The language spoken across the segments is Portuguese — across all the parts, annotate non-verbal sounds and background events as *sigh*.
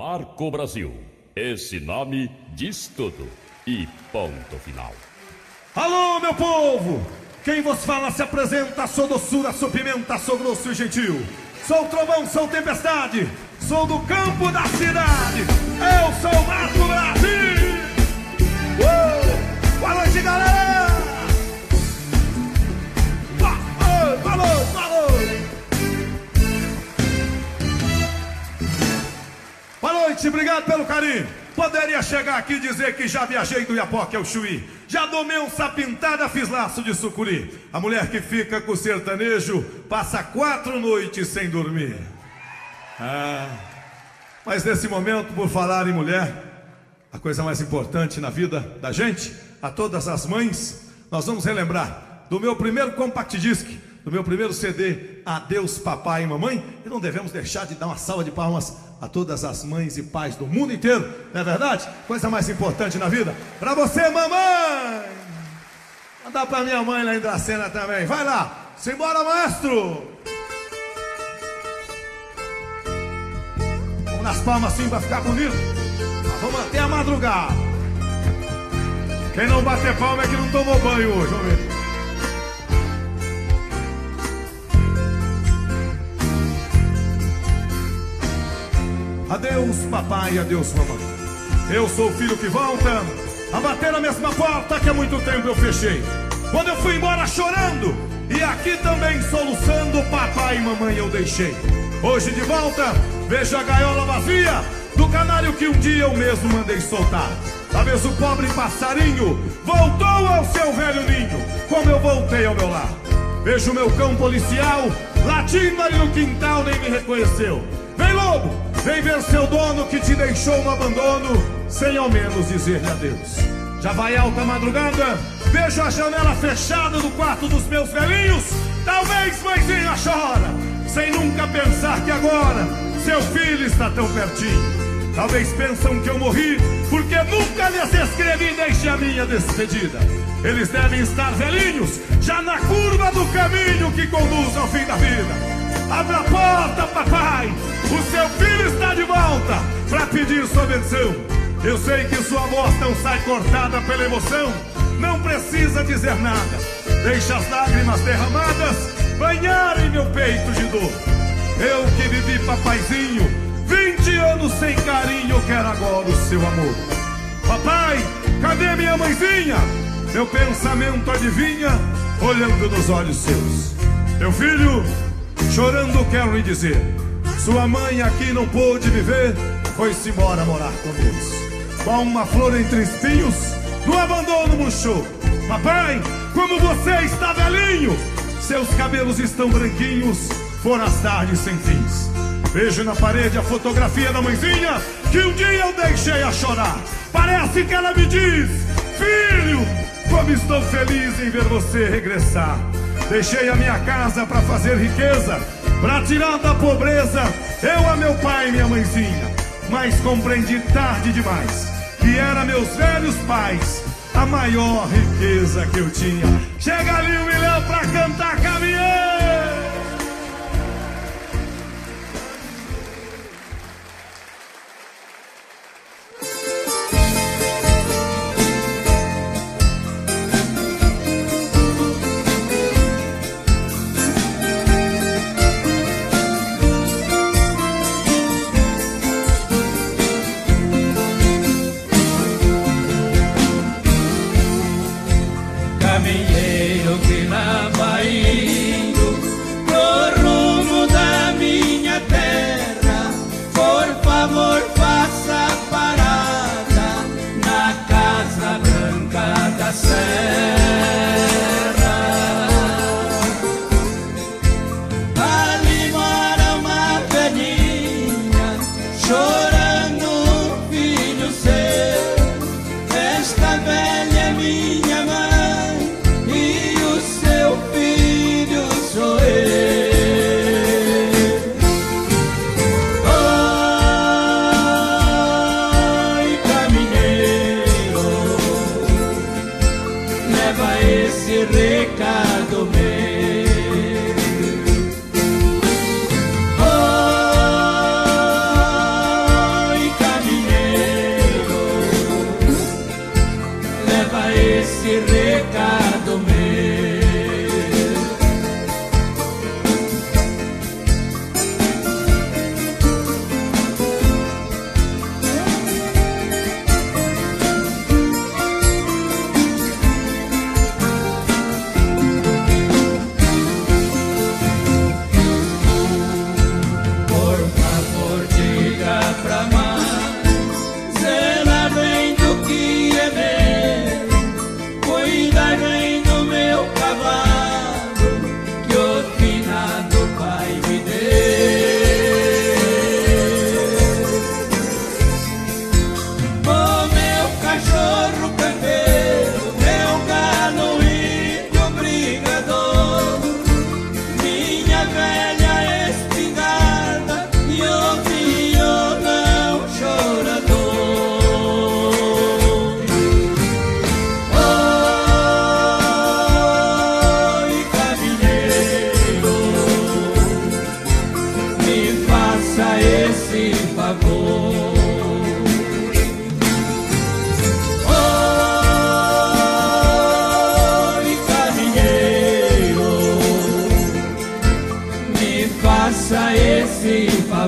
Marco Brasil. Esse nome diz tudo. E ponto final. Alô, meu povo! Quem vos fala se apresenta, sou doçura, sou pimenta, sou grosso e gentil. Sou trovão, sou tempestade, sou do campo da cidade. Eu sou Marco Brasil! Uh! Boa noite, galera! Noite, obrigado pelo carinho. Poderia chegar aqui e dizer que já viajei do Iapoque ao Chuí. Já domei um sapintada, fiz laço de sucuri. A mulher que fica com o sertanejo passa quatro noites sem dormir. Ah, mas nesse momento, por falar em mulher, a coisa mais importante na vida da gente, a todas as mães, nós vamos relembrar do meu primeiro compact disc, do meu primeiro CD, Adeus Papai e Mamãe, e não devemos deixar de dar uma salva de palmas a todas as mães e pais do mundo inteiro, não é verdade? Coisa mais importante na vida. Para você, mamãe! Mandar para minha mãe lá em Dracena também. Vai lá! Simbora, maestro! Vamos nas palmas assim para ficar bonito. Mas vamos até a madrugada. Quem não bater palma é que não tomou banho hoje, vamos ver. Adeus, papai, adeus, mamãe. Eu sou o filho que volta a bater na mesma porta que há muito tempo eu fechei. Quando eu fui embora chorando, e aqui também soluçando, papai e mamãe eu deixei. Hoje de volta, vejo a gaiola vazia do canário que um dia eu mesmo mandei soltar. Talvez o pobre passarinho voltou ao seu velho ninho, como eu voltei ao meu lar. Vejo meu cão policial latindo ali no quintal, nem me reconheceu. Vem ver seu dono que te deixou no abandono, sem ao menos dizer-lhe adeus. Já vai alta madrugada, vejo a janela fechada do quarto dos meus velhinhos. Talvez mãezinha chora, sem nunca pensar que agora seu filho está tão pertinho. Talvez pensam que eu morri porque nunca lhes escrevi desde a minha despedida. Eles devem estar velhinhos, já na curva do caminho que conduz ao fim da vida. Abra a porta, papai! O seu filho está de volta para pedir sua benção. Eu sei que sua voz não sai cortada pela emoção. Não precisa dizer nada. Deixa as lágrimas derramadas banharem meu peito de dor. Eu que vivi papaizinho, 20 anos sem carinho, quero agora o seu amor. Papai, cadê minha mãezinha? Meu pensamento adivinha, olhando nos olhos seus. Meu filho, chorando quero lhe dizer: Sua mãe aqui não pôde viver, foi-se embora morar com Deus. Com uma flor entre espinhos, no abandono murchou. Papai, como você está velhinho, seus cabelos estão branquinhos, foram as tardes sem fins. Vejo na parede a fotografia da mãezinha que um dia eu deixei a chorar. Parece que ela me diz: Filho, como estou feliz em ver você regressar. Deixei a minha casa para fazer riqueza, para tirar da pobreza eu a meu pai e minha mãezinha. Mas compreendi tarde demais que era meus velhos pais a maior riqueza que eu tinha. Chega ali um milhão pra cantar caminhão.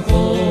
Favor.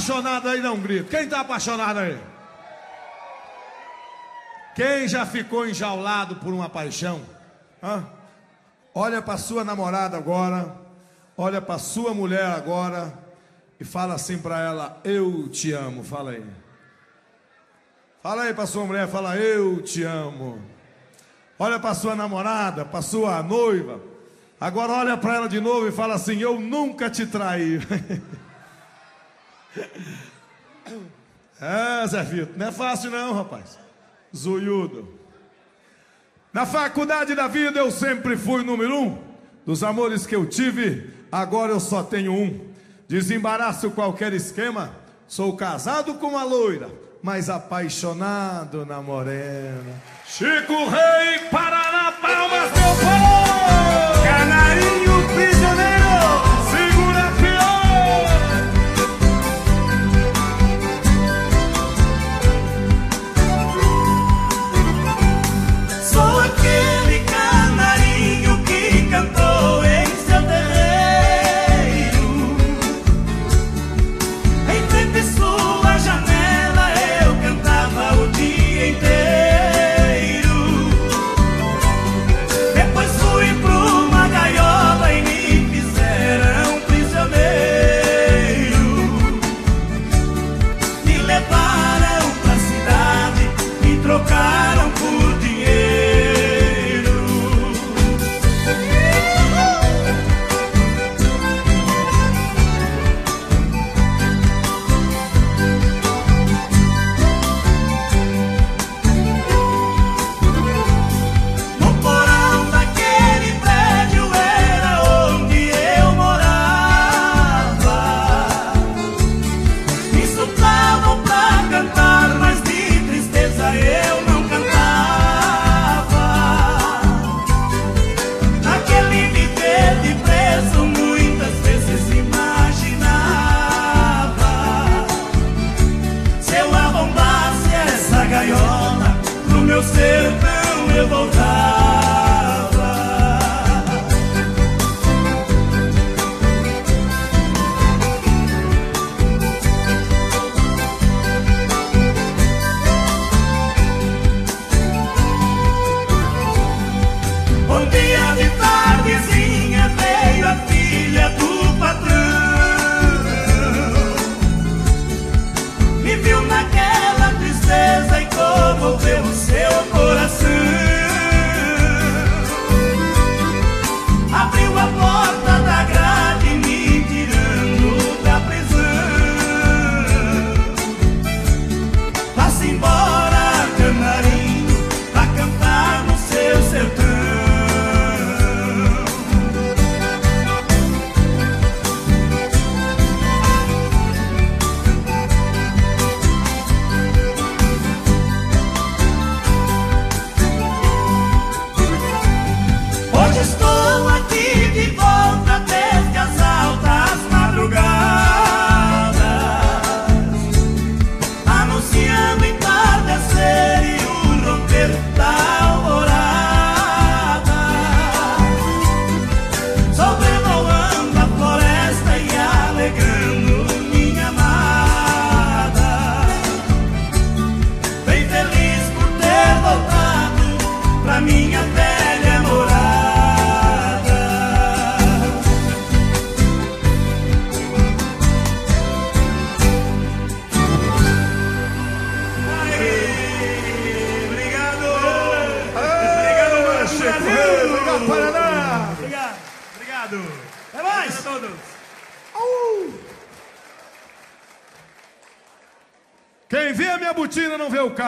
Apaixonado aí, dá um grito. Quem está apaixonado aí? Quem já ficou enjaulado por uma paixão? Hã? Olha para sua namorada agora, olha para sua mulher agora e fala assim para ela: Eu te amo. Fala aí. Fala aí para sua mulher, fala: Eu te amo. Olha para sua namorada, para sua noiva. Agora olha para ela de novo e fala assim: Eu nunca te traí. *laughs* É, Zé Vitor, não é fácil não, rapaz. Zoiudo. Na faculdade da vida eu sempre fui número um. Dos amores que eu tive, agora eu só tenho um. Desembaraço qualquer esquema. Sou casado com uma loira, mas apaixonado na morena. Chico Rei, Paraná, Palmas, meu povo!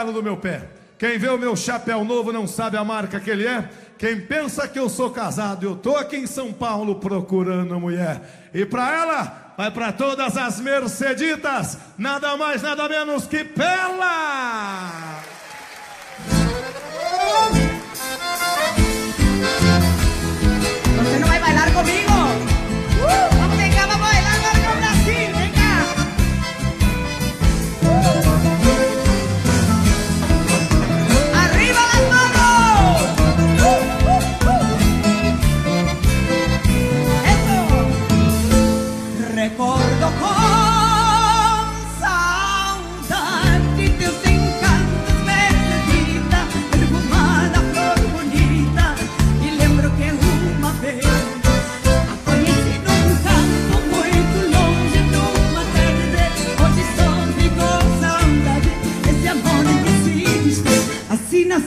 Calo do meu pé. Quem vê o meu chapéu novo não sabe a marca que ele é. Quem pensa que eu sou casado, eu tô aqui em São Paulo procurando mulher. E para ela, vai para todas as merceditas, nada mais, nada menos que Pela.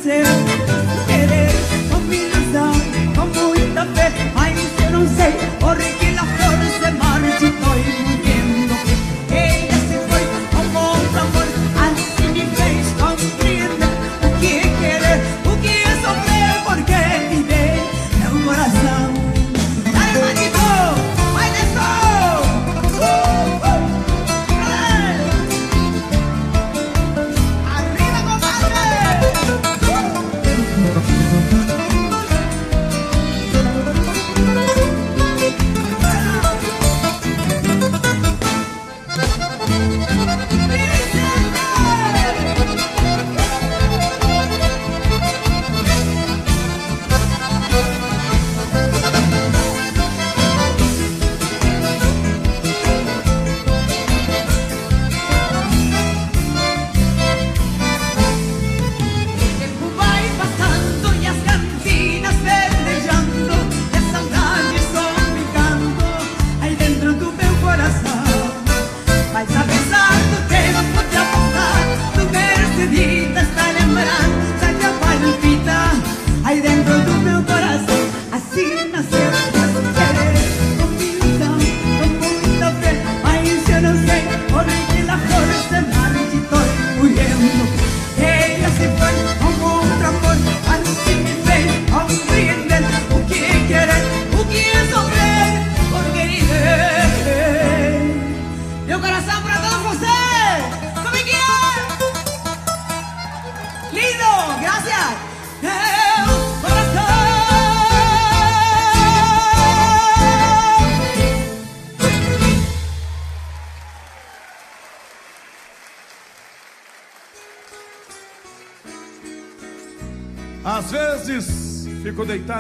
Assim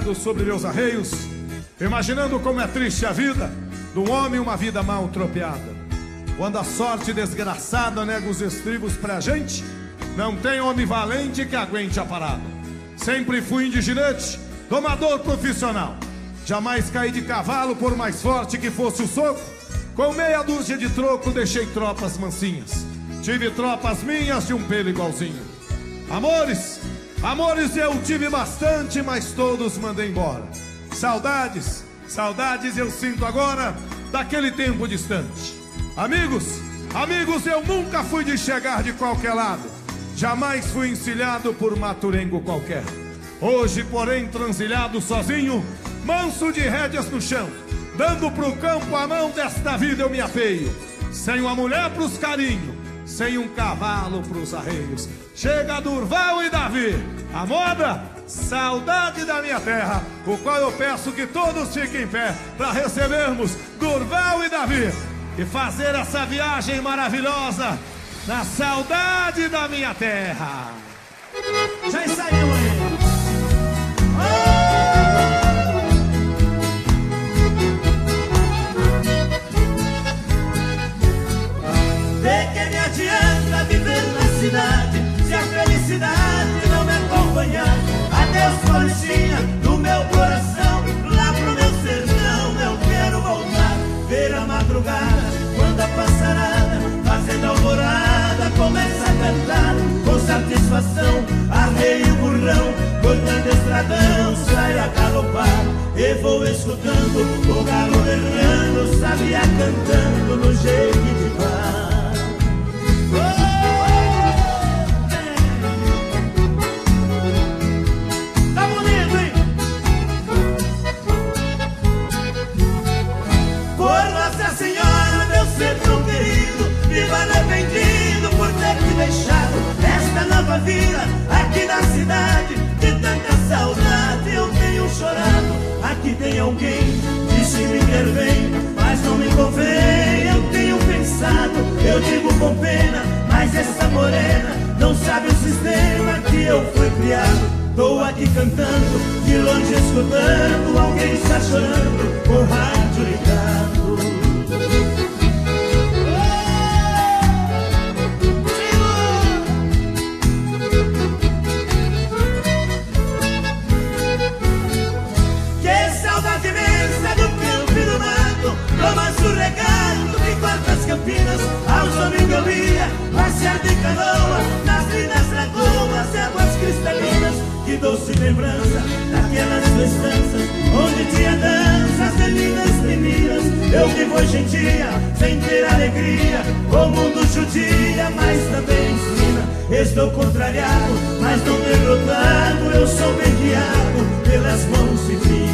deitado sobre meus arreios, imaginando como é triste a vida um homem uma vida mal tropeada. Quando a sorte desgraçada nega os estribos pra gente, não tem homem valente que aguente a parada. Sempre fui indigente, domador profissional. Jamais caí de cavalo por mais forte que fosse o soco. Com meia dúzia de troco deixei tropas mansinhas. Tive tropas minhas de um pelo igualzinho. Amores, amores eu tive bastante, mas todos mandei embora. Saudades, saudades eu sinto agora daquele tempo distante. Amigos, amigos eu nunca fui de chegar de qualquer lado. Jamais fui encilhado por maturengo qualquer. Hoje, porém, transilhado sozinho, manso de rédeas no chão, dando pro campo a mão desta vida eu me apeio. Sem uma mulher pros carinhos, sem um cavalo pros arreios. Chega Durval e Davi, a moda, saudade da minha terra, o qual eu peço que todos fiquem em pé para recebermos Durval e Davi e fazer essa viagem maravilhosa na saudade da minha terra. Já ensaiou aí. Se a felicidade não me acompanhar? Adeus, Florestinha, do meu coração, lá pro meu sertão eu quero voltar. Ver a madrugada, quando a passarada, fazendo alvorada, começa a cantar com satisfação. Arrei o burrão, cortando estradão, sai a galopar E vou escutando o galo berrando Sabia cantando no Jequitibá oh! Aqui na cidade. De tanta saudade eu tenho chorado. Aqui tem alguém que se me quer bem, mas não me convém. Eu tenho pensado, eu digo com pena, mas essa morena não sabe o sistema que eu fui criado. Tô aqui cantando, de longe escutando, alguém está chorando, o rádio ligado. Campinas, aos domingos eu ia passear de canoa nas lindas lagoas e águas cristalinas. Que doce lembrança daquelas festanças onde tinha danças de lindas meninas. Eu vivo hoje em dia sem ter alegria, o mundo judia, mas também ensina. Estou contrariado, mas não derrotado, eu sou bem guiado pelas mãos divinas.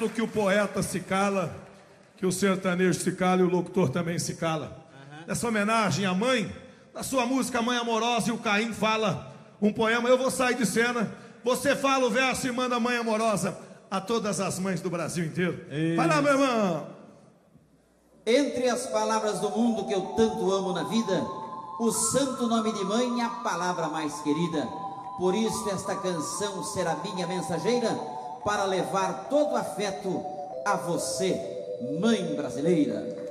Momento que o poeta se cala, que o sertanejo se cala e o locutor também se cala. Uhum. Nessa homenagem à mãe, na sua música Mãe Amorosa e o Caim fala um poema, eu vou sair de cena, você fala o verso e manda Mãe Amorosa a todas as mães do Brasil inteiro. Isso. Vai lá, meu irmão! Entre as palavras do mundo que eu tanto amo na vida, o santo nome de mãe é a palavra mais querida. Por isso, esta canção será minha mensageira para levar todo afeto a você, mãe brasileira.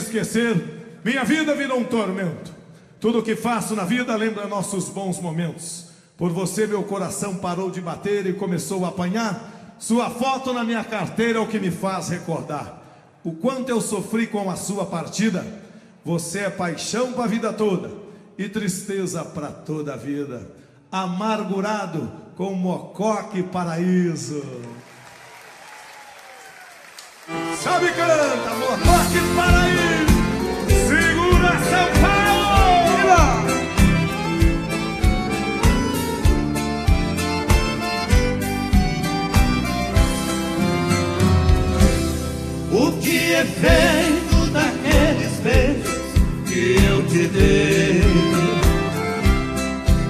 Esquecer, minha vida virou um tormento. Tudo o que faço na vida lembra nossos bons momentos. Por você, meu coração parou de bater e começou a apanhar. Sua foto na minha carteira é o que me faz recordar o quanto eu sofri com a sua partida. Você é paixão para a vida toda e tristeza para toda a vida. Amargurado com mocoque paraíso. Sabe canta, mocoque paraíso. Segura São Paulo. O que é feito daqueles beijos que eu te dei?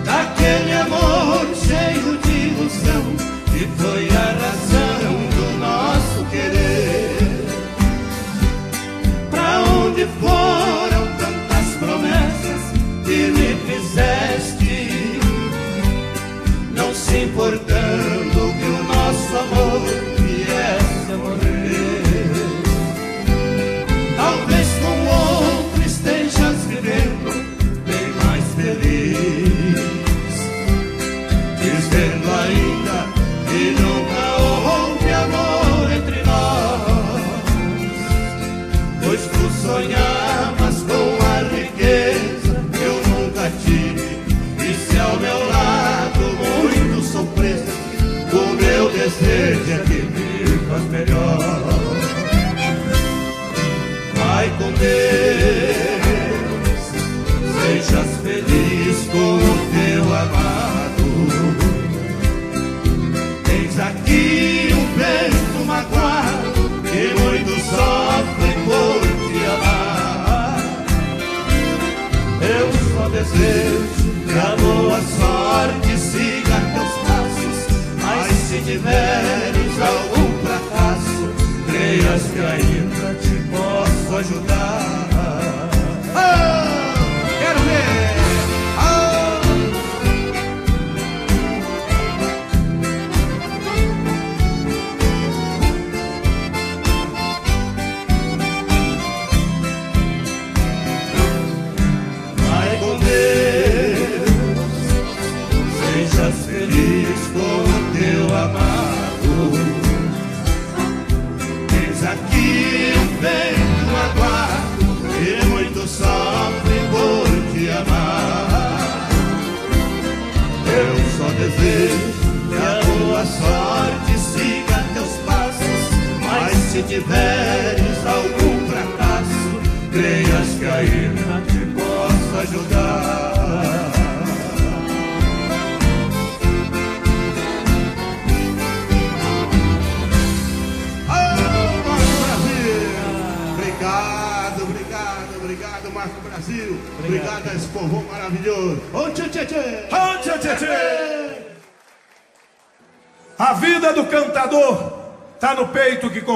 Daquele amor cheio de ilusão que foi a razão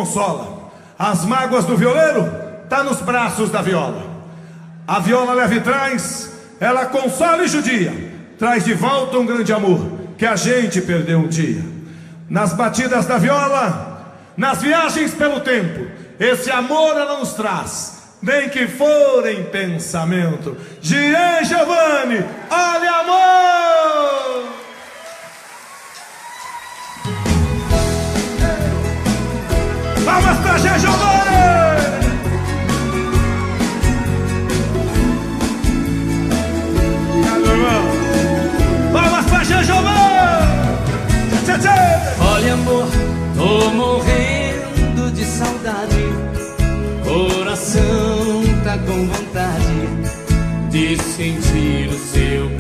consola. As mágoas do violeiro tá nos braços da viola. A viola leva traz, ela consola e judia. Traz de volta um grande amor que a gente perdeu um dia. Nas batidas da viola, nas viagens pelo tempo, esse amor ela nos traz. Nem que for em pensamento. Jean Giovanni, tô morrendo de saudade. Coração tá com vontade De sentir o seu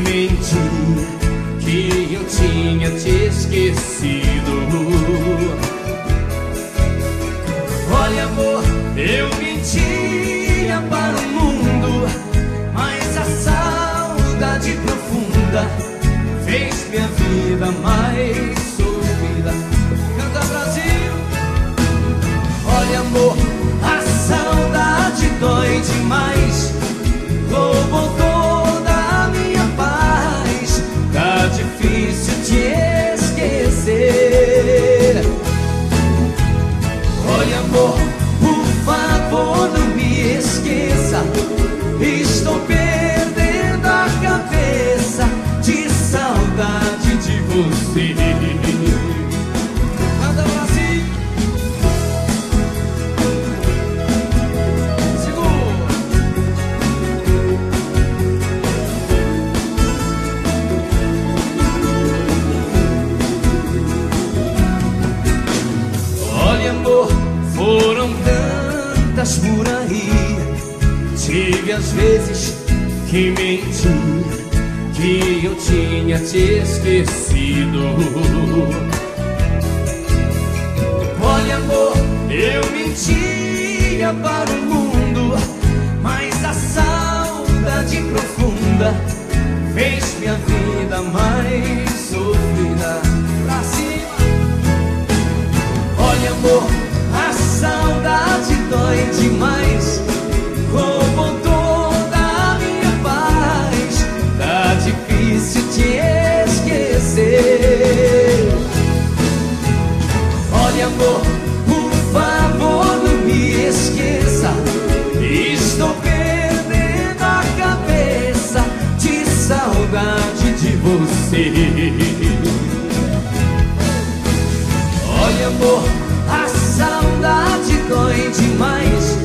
menti Que eu tinha te esquecido Olha amor, eu mentia para o mundo Mas a profunda, fez minha vida mais sofrida. Canta Brasil! Olha amor, a saudade dói demais, te esquecido. Olha, amor, eu mentia para o mundo, mas a saudade profunda fez minha vida mais por favor não me esqueça. Estou perdendo a cabeça De saudade de você. Olha amor, a saudade dói demais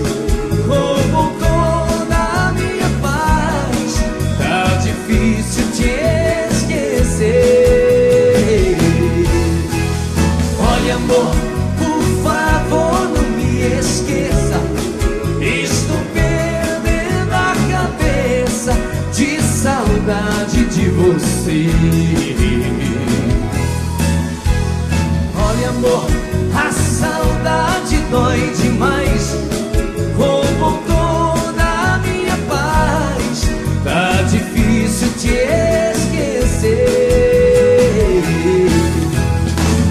Olha amor, a saudade dói demais Roubou toda a minha paz. Tá difícil te esquecer.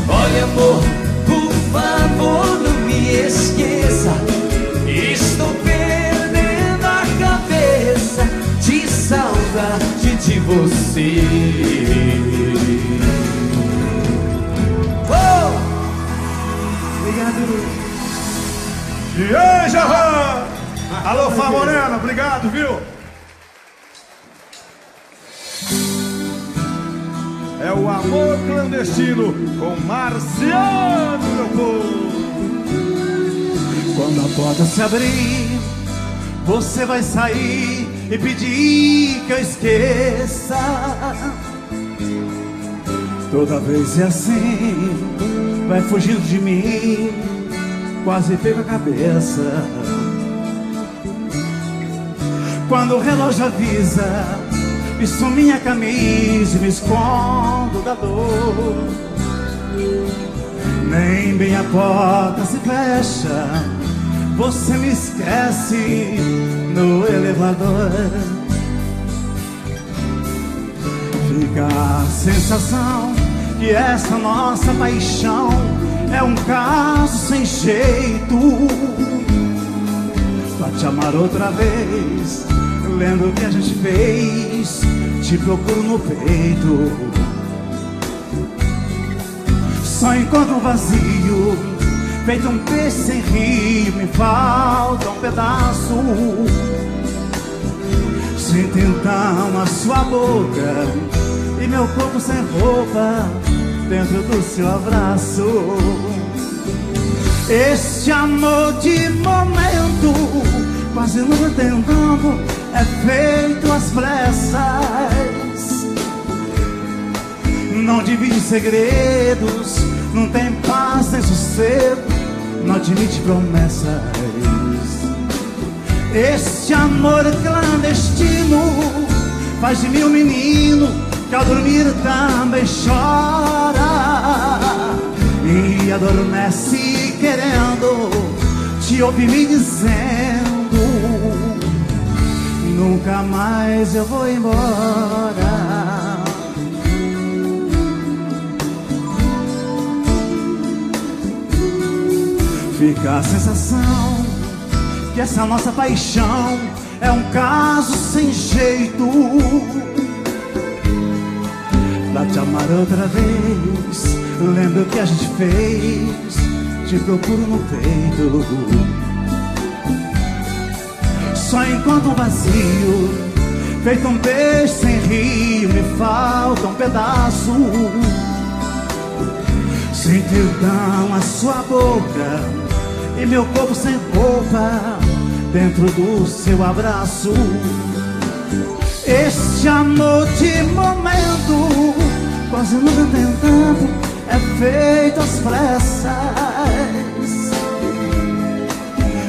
Olha amor, por favor não me esqueça. Estou perdendo a cabeça De saudade de você Alô, Fá Morena, obrigado, viu? É o amor clandestino com Marciano, meu povo. Quando a porta se abrir, você vai sair e pedir que eu esqueça. Toda vez é assim, vai fugindo de mim, quase pega a cabeça. Quando o relógio avisa, visto minha camisa e me escondo da dor. Nem bem a porta se fecha, você me esquece no elevador. Fica a sensação que essa nossa paixão é um caso sem jeito. Pra te amar outra vez, lendo o que a gente fez, te procuro no peito. Só encontro um vazio, feito um peixe sem rio, me falta um pedaço. Sinto então a sua boca e meu corpo sem roupa dentro do seu abraço. Este amor de momento, quase não entendendo, é feito às pressas. Não divide segredos, não tem paz nem sossego, não admite promessas. Este amor clandestino faz de mim um menino que ao dormir também chora e adormece querendo te ouvir me dizendo nunca mais eu vou embora. Fica a sensação que essa nossa paixão é um caso sem jeito Pra te amar outra vez, lembra o que a gente fez, te procuro no peito. Só enquanto um vazio, feito um beijo sem rio, me falta um pedaço. Sentidão a sua boca e meu corpo sem roupa dentro do seu abraço. Este amor de quase nunca tentando, é feito às pressas.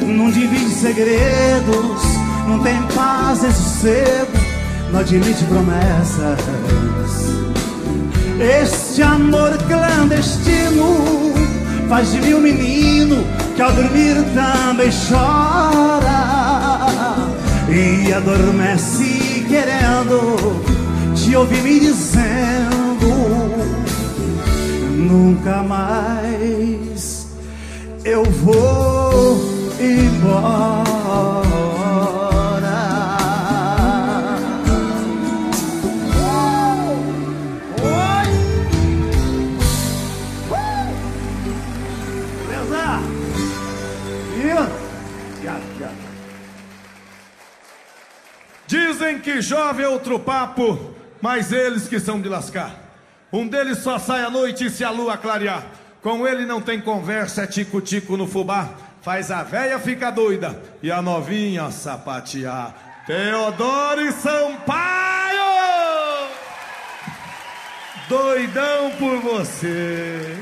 Não divide segredos, não tem paz e sossego, não admite promessas. Este amor clandestino faz de mim um menino que ao dormir também chora e adormece querendo te ouvir me dizendo nunca mais eu vou embora. Dizem que jovem é outro papo, mas eles que são de lascar. Um deles só sai à noite se a lua clarear. Com ele não tem conversa, é tico-tico no fubá. Faz a véia ficar doida e a novinha sapatear. Teodoro e Sampaio! Doidão por você.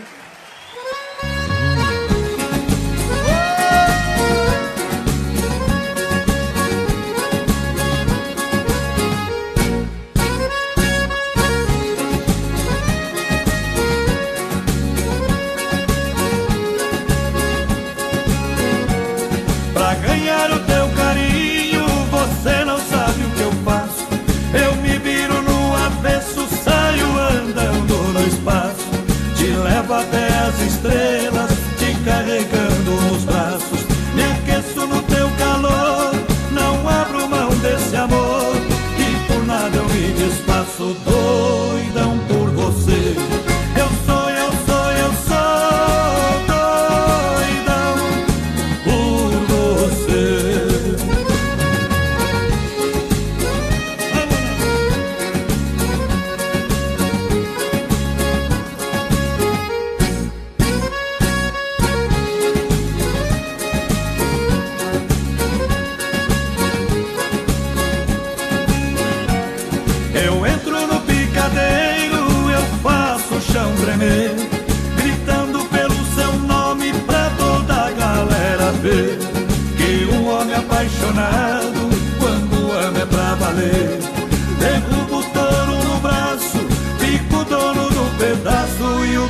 Levo até as estrelas, te carregando nos braços. Me aqueço no teu calor, não abro mão desse amor. E por nada eu me desfaço, doidão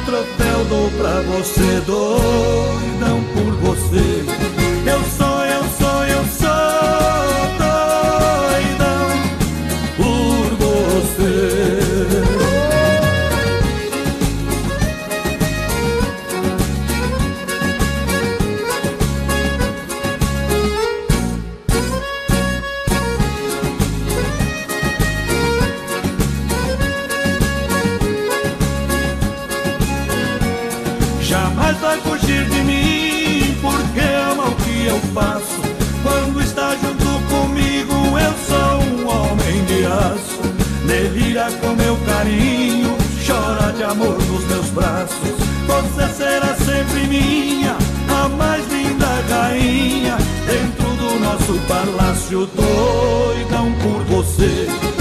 troféu dou pra você, doidão por você. Com meu carinho, chora de amor nos meus braços. Você será sempre minha, a mais linda rainha. Dentro do nosso palácio, doidão por você.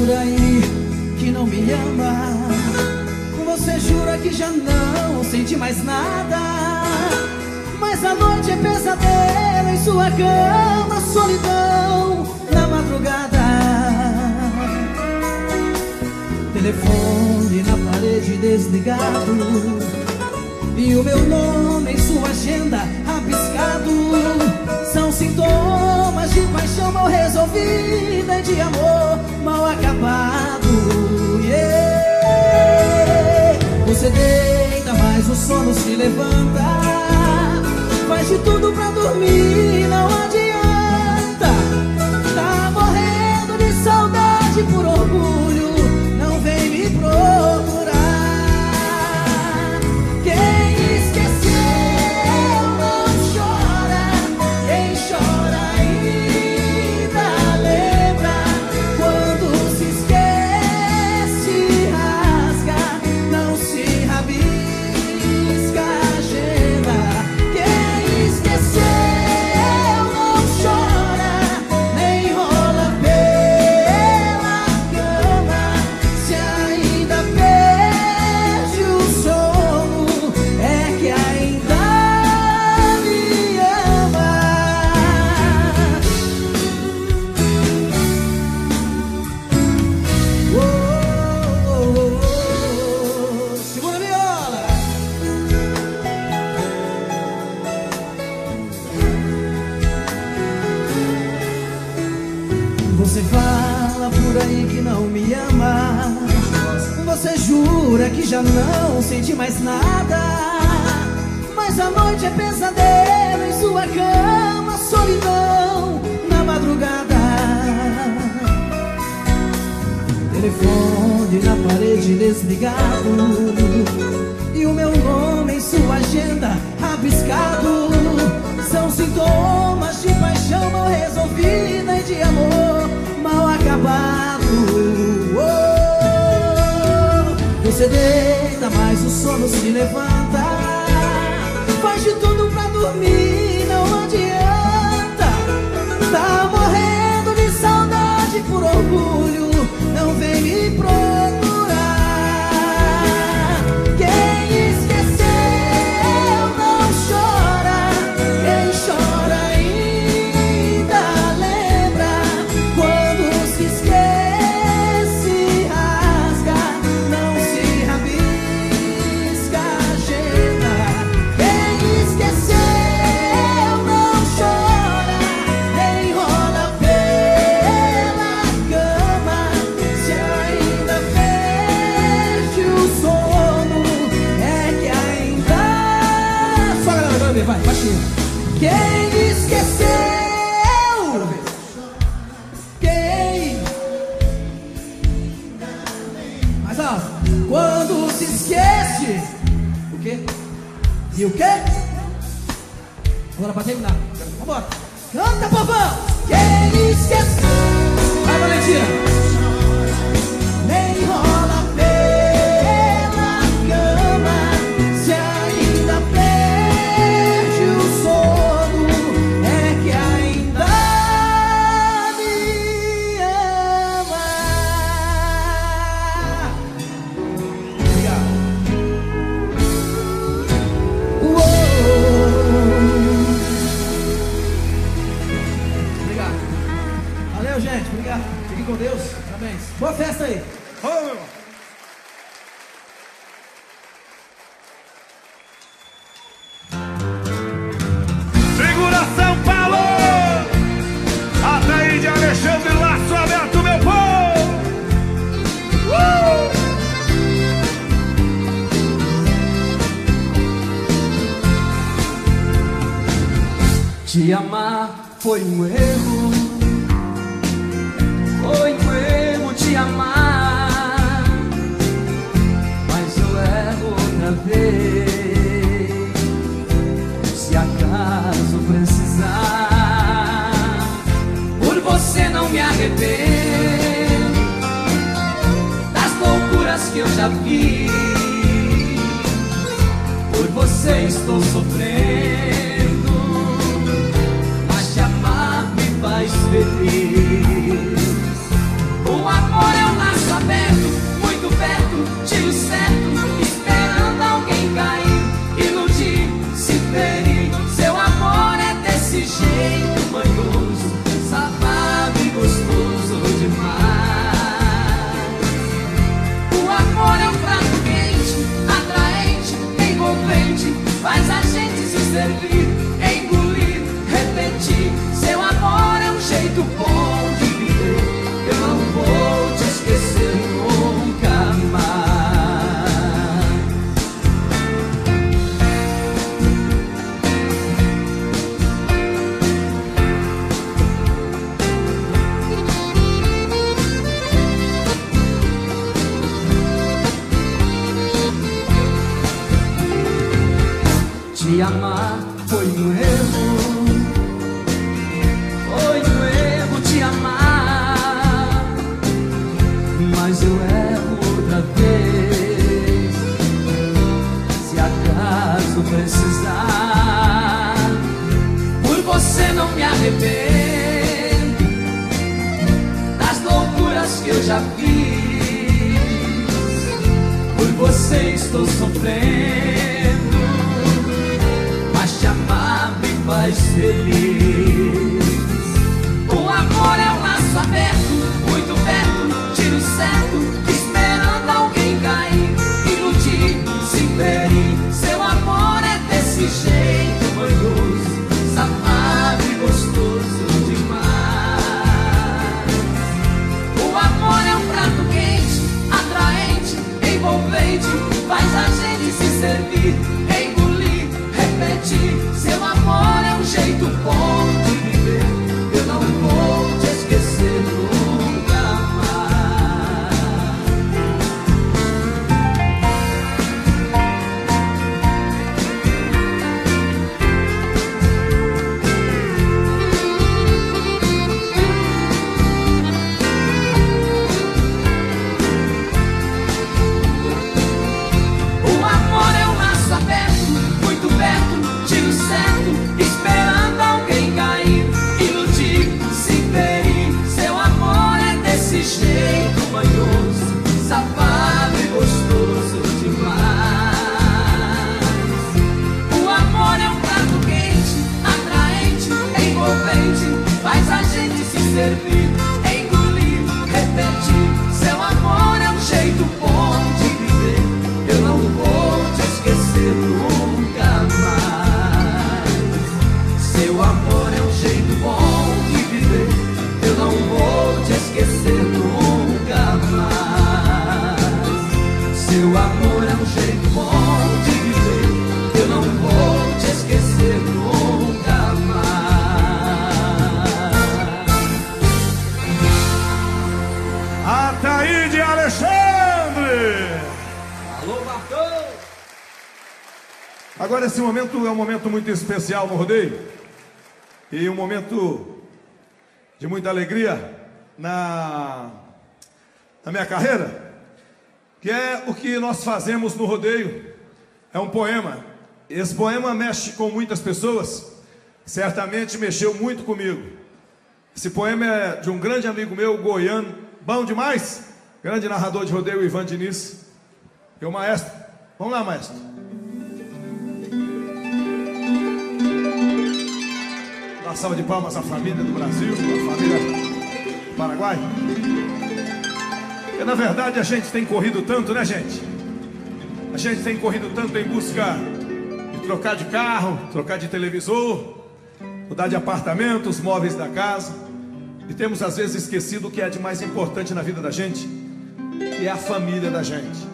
Por aí que não me ama. Você jura que já não sente mais nada. Mas a noite é pesadelo em sua cama, solidão na madrugada. Telefone na parede desligado. E o meu nome em sua agenda rabiscado São sintomas de paixão mal resolvida E de amor mal acabado yeah. Você deita, mas o sono se levanta Faz de tudo pra dormir, não nada. Mas a noite é pesadelo em sua cama, solidão na madrugada. Telefone na parede desligado. E o meu nome em sua agenda rabiscado. São sintomas de paixão mal resolvida e de amor mal acabado. Você deita, mas o sono se levanta. Faz de tudo pra dormir, não adianta. Tá morrendo de saudade por orgulho, não vem me procurar. Quem esqueceu? Quem? Mais alto. Quando se esquece. O quê? E o quê? Agora pra terminar. Vambora. Canta, povão! Festa aí. Ô, meu irmão. Segura São Paulo! Até aí de Alexandre Laço aberto, meu povo! Uh! Te amar foi um erro. Agora esse momento é um momento muito especial no rodeio e um momento de muita alegria na, na minha carreira, que é o que nós fazemos no rodeio. É um poema. Esse poema mexe com muitas pessoas, certamente mexeu muito comigo. Esse poema é de um grande amigo meu, goiano, bom demais, grande narrador de rodeio, Ivan Diniz. E o maestro. Vamos lá, maestro. Uma salva de palmas à família do Brasil, à família do Paraguai. Porque na verdade a gente tem corrido tanto, né, gente? A gente tem corrido tanto em busca de trocar de carro, trocar de televisor, mudar de apartamento, os móveis da casa. E temos às vezes esquecido o que é de mais importante na vida da gente, que é a família da gente.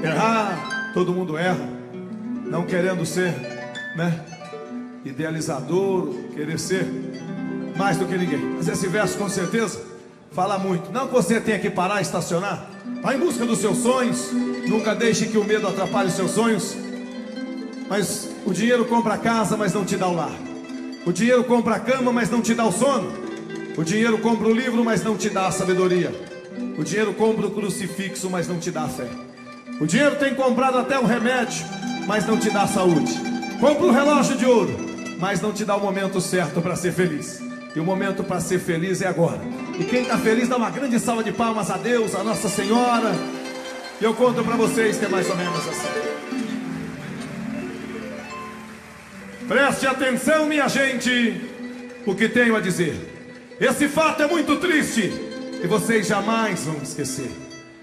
Errar, todo mundo erra, não querendo ser, né, idealizador, querer ser mais do que ninguém. Mas esse verso com certeza fala muito. Não que você tenha que parar, estacionar, vá em busca dos seus sonhos. Nunca deixe que o medo atrapalhe os seus sonhos. Mas o dinheiro compra a casa, mas não te dá o lar. O dinheiro compra a cama, mas não te dá o sono. O dinheiro compra o livro, mas não te dá a sabedoria. O dinheiro compra o crucifixo, mas não te dá a fé. O dinheiro tem comprado até o remédio, mas não te dá a saúde. Compra o relógio de ouro, mas não te dá o momento certo para ser feliz. E o momento para ser feliz é agora. E quem está feliz dá uma grande salva de palmas a Deus, a Nossa Senhora. E eu conto para vocês que é mais ou menos assim. Preste atenção, minha gente, o que tenho a dizer. Esse fato é muito triste e vocês jamais vão esquecer.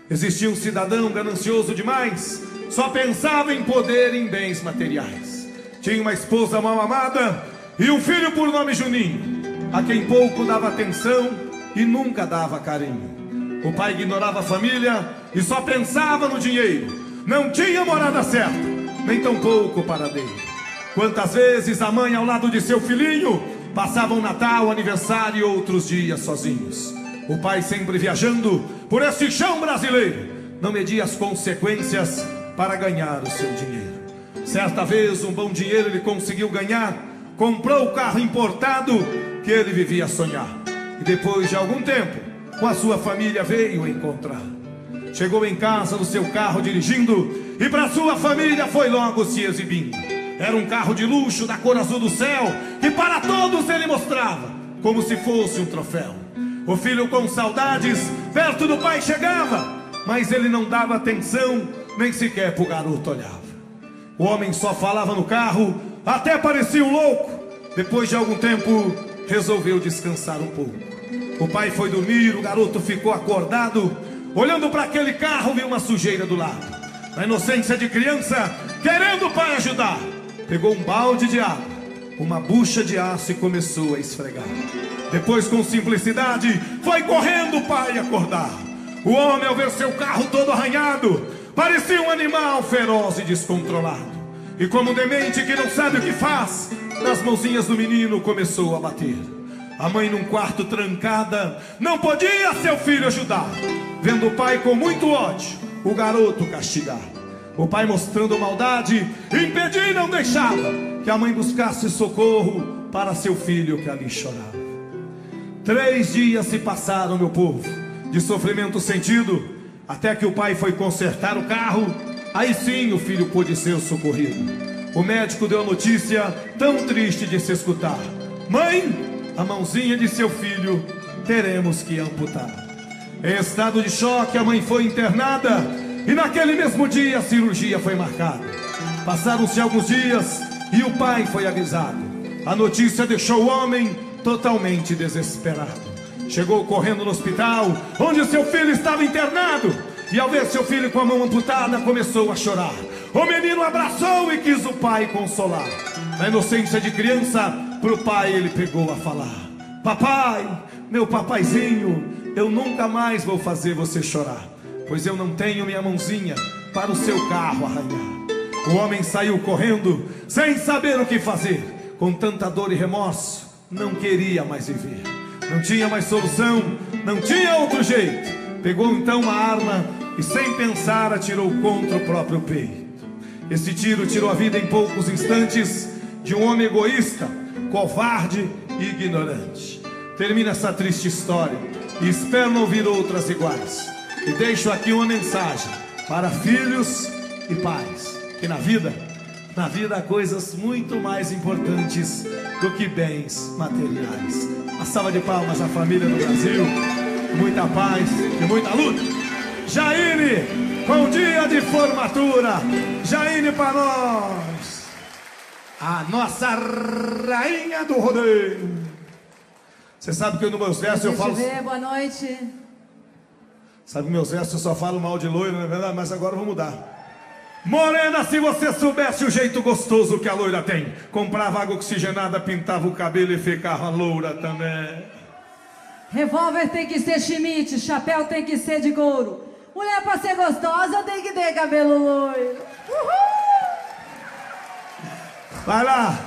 Existia um cidadão ganancioso demais, só pensava em poder e em bens materiais. Tinha uma esposa mal amada e um filho por nome Juninho, a quem pouco dava atenção e nunca dava carinho. O pai ignorava a família e só pensava no dinheiro. Não tinha morada certa, nem tampouco paradeiro. Quantas vezes a mãe ao lado de seu filhinho passavam Natal, aniversário e outros dias sozinhos. O pai sempre viajando por esse chão brasileiro, não media as consequências para ganhar o seu dinheiro. Certa vez, um bom dinheiro ele conseguiu ganhar, comprou o carro importado que ele vivia a sonhar. E depois de algum tempo, com a sua família veio encontrar. Chegou em casa no seu carro dirigindo e para sua família foi logo se exibindo. Era um carro de luxo da cor azul do céu que para todos ele mostrava como se fosse um troféu. O filho com saudades perto do pai chegava, mas ele não dava atenção nem sequer pro garoto olhava. O homem só falava no carro, até parecia um louco. Depois de algum tempo, resolveu descansar um pouco. O pai foi dormir, o garoto ficou acordado, olhando para aquele carro, viu uma sujeira do lado. Na inocência de criança, querendo o pai ajudar, pegou um balde de água, uma bucha de aço e começou a esfregar. Depois, com simplicidade, foi correndo o pai acordar. O homem, ao ver seu carro todo arranhado, parecia um animal feroz e descontrolado. E como um demente que não sabe o que faz, nas mãozinhas do menino começou a bater. A mãe, num quarto trancada, não podia seu filho ajudar. Vendo o pai com muito ódio, o garoto castigar. O pai mostrando maldade, impedia e não deixava que a mãe buscasse socorro para seu filho que ali chorava. Três dias se passaram, meu povo, de sofrimento sentido, até que o pai foi consertar o carro. Aí sim o filho pôde ser socorrido. O médico deu a notícia tão triste de se escutar: Mãe, a mãozinha de seu filho teremos que amputar. Em estado de choque, a mãe foi internada e naquele mesmo dia a cirurgia foi marcada. Passaram-se alguns dias e o pai foi avisado. A notícia deixou o homem totalmente desesperado. Chegou correndo no hospital, onde seu filho estava internado. E ao ver seu filho com a mão amputada, começou a chorar. O menino abraçou e quis o pai consolar. Na inocência de criança, pro pai ele pegou a falar: Papai, meu papaizinho, eu nunca mais vou fazer você chorar, pois eu não tenho minha mãozinha para o seu carro arranhar. O homem saiu correndo, sem saber o que fazer, com tanta dor e remorso, não queria mais viver. Não tinha mais solução, não tinha outro jeito. Pegou então uma arma e, sem pensar, atirou contra o próprio peito. Esse tiro tirou a vida em poucos instantes de um homem egoísta, covarde e ignorante. Termina essa triste história e espero não ouvir outras iguais. E deixo aqui uma mensagem para filhos e pais: que na vida, na vida há coisas muito mais importantes do que bens materiais. Uma salva de palmas à família do Brasil, muita paz e muita luta. Jaine, com dia de formatura, Jaine para nós, a nossa rainha do rodeio. Você sabe que nos meus versos eu falo. ver, boa noite. Sabe meus versos eu só falo mal de loiro, não é verdade? Mas agora eu vou mudar. Morena, se você soubesse o jeito gostoso que a loira tem, comprava água oxigenada, pintava o cabelo e ficava loura também. Revólver tem que ser chimite, chapéu tem que ser de couro. Mulher pra ser gostosa tem que ter cabelo loiro. Vai lá.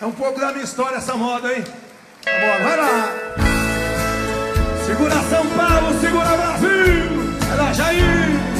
É um pouco da minha história essa moda, hein? A moda, vai lá. Segura São Paulo, segura Brasil. Vai lá, Jair.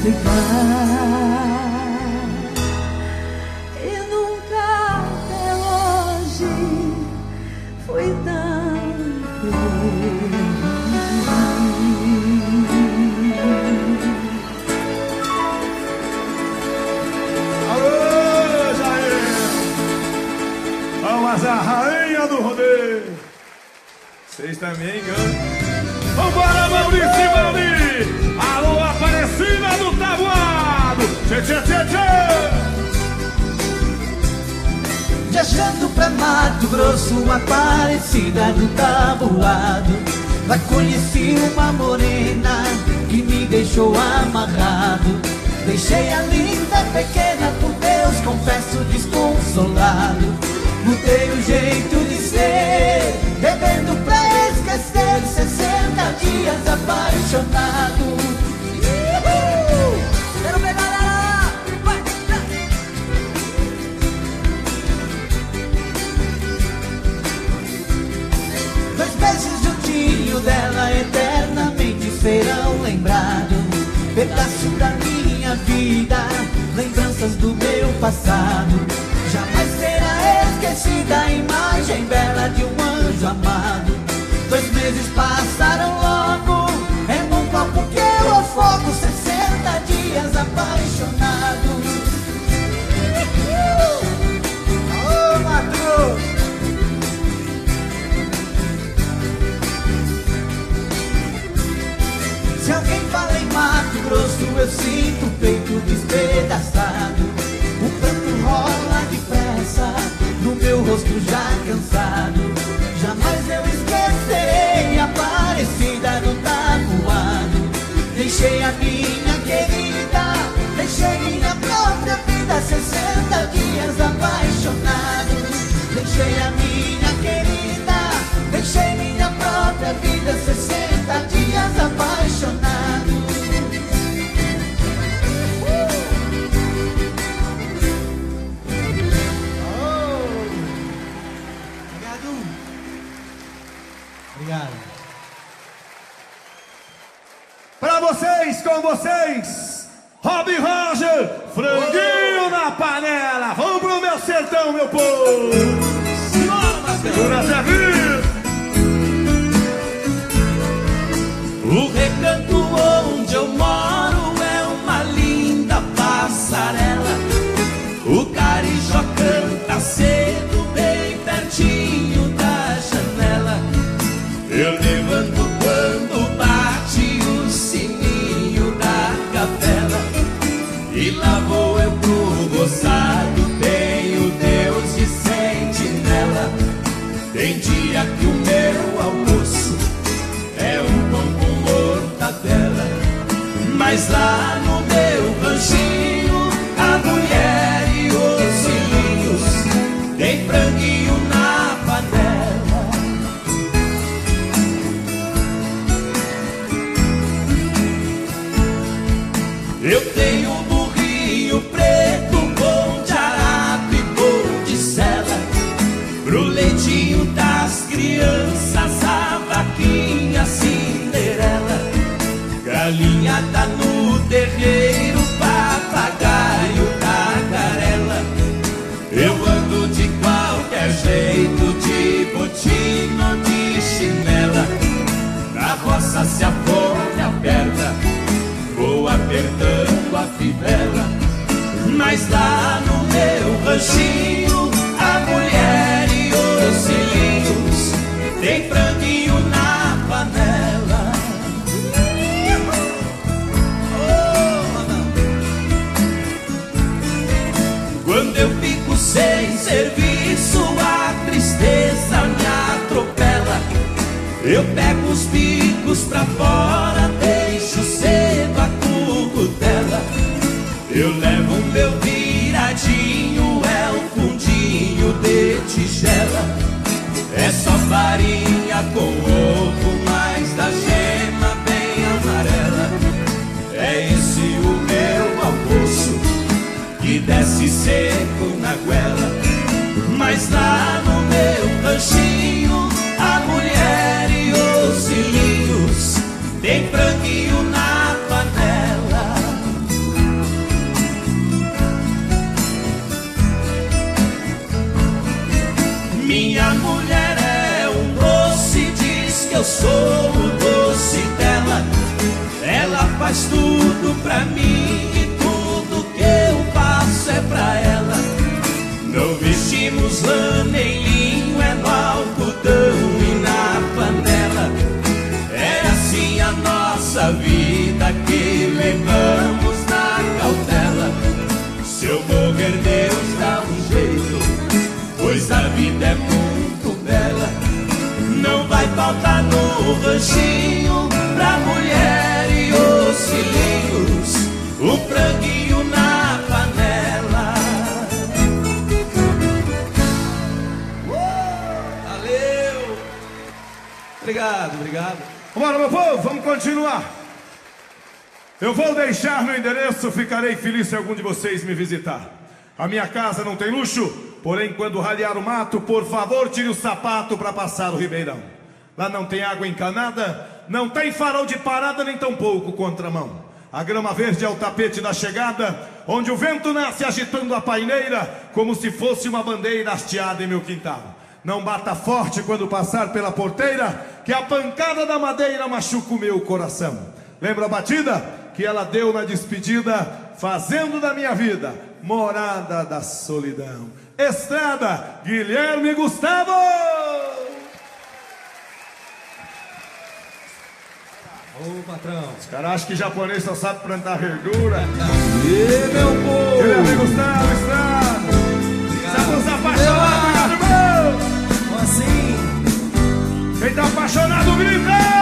Explicar. E nunca até hoje fui tão feliz. Alô, Jair! Vamos a rainha do rodeio! Vocês também enganam. Vambora, Maurício Mauri! Alô, Aparecida do Tabuado! Tchê, tchê, tchê, tchê! Viajando pra Mato Grosso, Aparecida do tabuado. Lá conheci uma morena que me deixou amarrado. Deixei a linda pequena por Deus, confesso desconsolado. Mudei o jeito de ser, bebendo pra esquecer 60 dias apaixonado juntinho dela eternamente serão lembrados. Pedaço da minha vida, lembranças do meu passado. Jamais será esquecida a imagem bela de um anjo amado. Dois meses passaram logo, é num copo que eu afogo. 60 dias apaixonado. Eu sinto o peito despedaçado. O pranto rola depressa, no meu rosto já cansado. Jamais eu esquecerei a parecida no tabuado. Deixei a minha querida, deixei minha própria vida. 60 dias apaixonado. Deixei a minha querida, deixei minha própria vida. 60 dias com vocês, Rob Roger, franguinho na panela. Vamos pro meu sertão, meu povo. Segura. O recanto onde eu moro é uma linda passarela. O carijó agradeço, ficarei feliz se algum de vocês me visitar. A minha casa não tem luxo, porém, quando ralhar o mato, por favor, tire o sapato para passar o Ribeirão. Lá não tem água encanada, não tem farol de parada, nem tampouco contramão. A grama verde é o tapete da chegada, onde o vento nasce agitando a paineira, como se fosse uma bandeira hasteada em meu quintal. Não bata forte quando passar pela porteira, que a pancada da madeira machuca o meu coração. Lembra a batida? que ela deu na despedida, fazendo da minha vida morada da solidão. Estrada, Guilherme Gustavo! Ô patrão! Os caras acham que japonês só sabe plantar verdura. e meu povo! Guilherme Gustavo, Estrada! Estamos apaixonados, meu irmão! Como assim? Quem tá apaixonado, grita!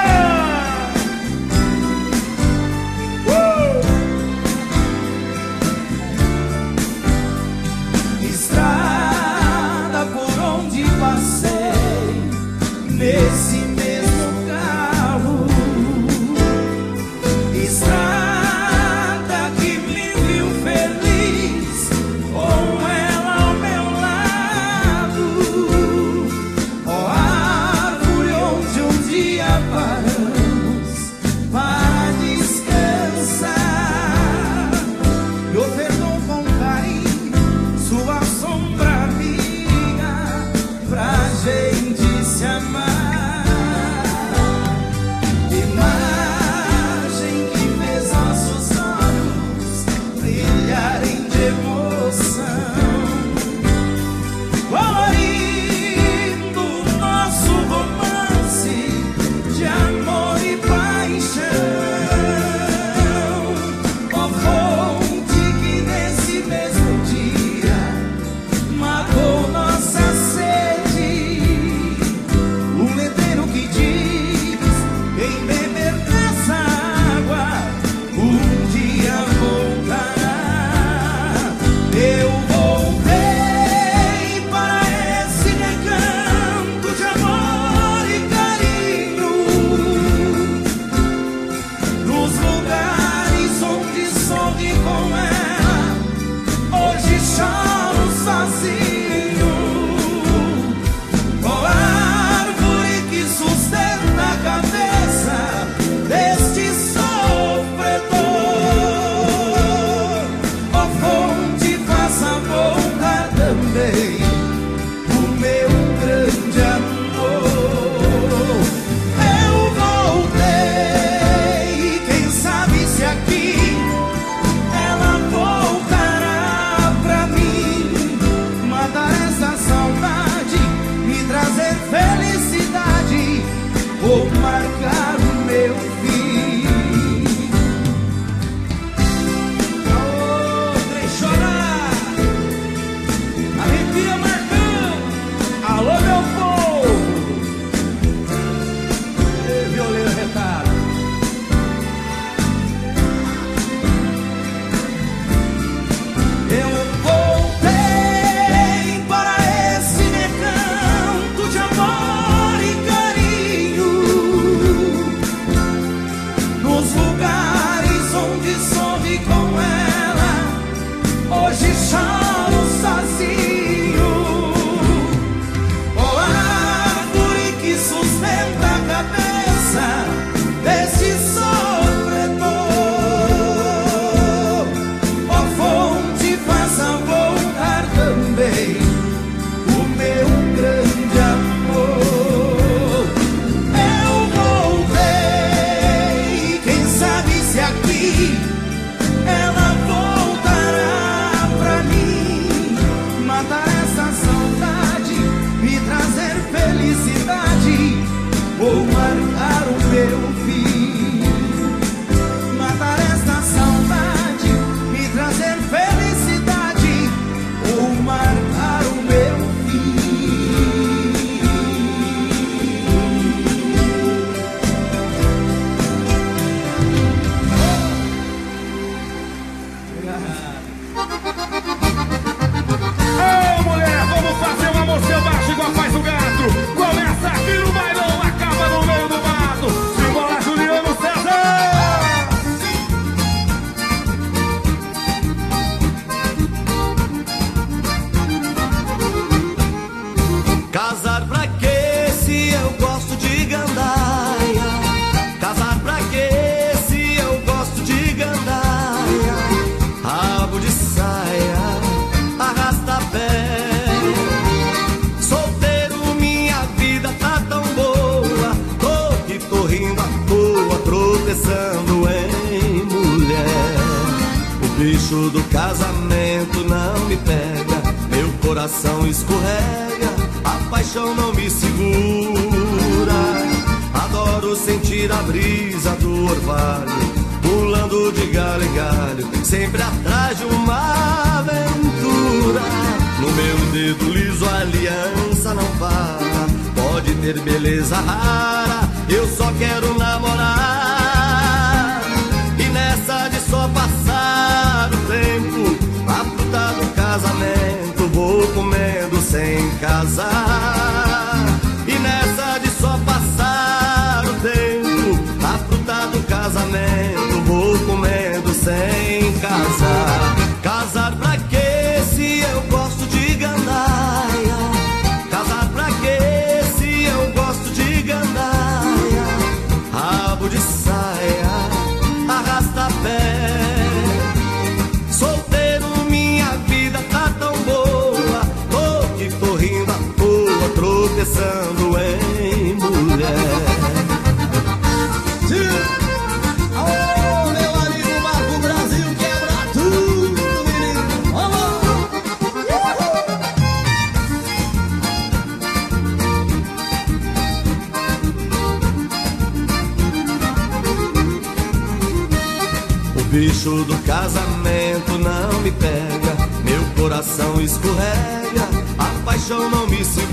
paixão não me segura.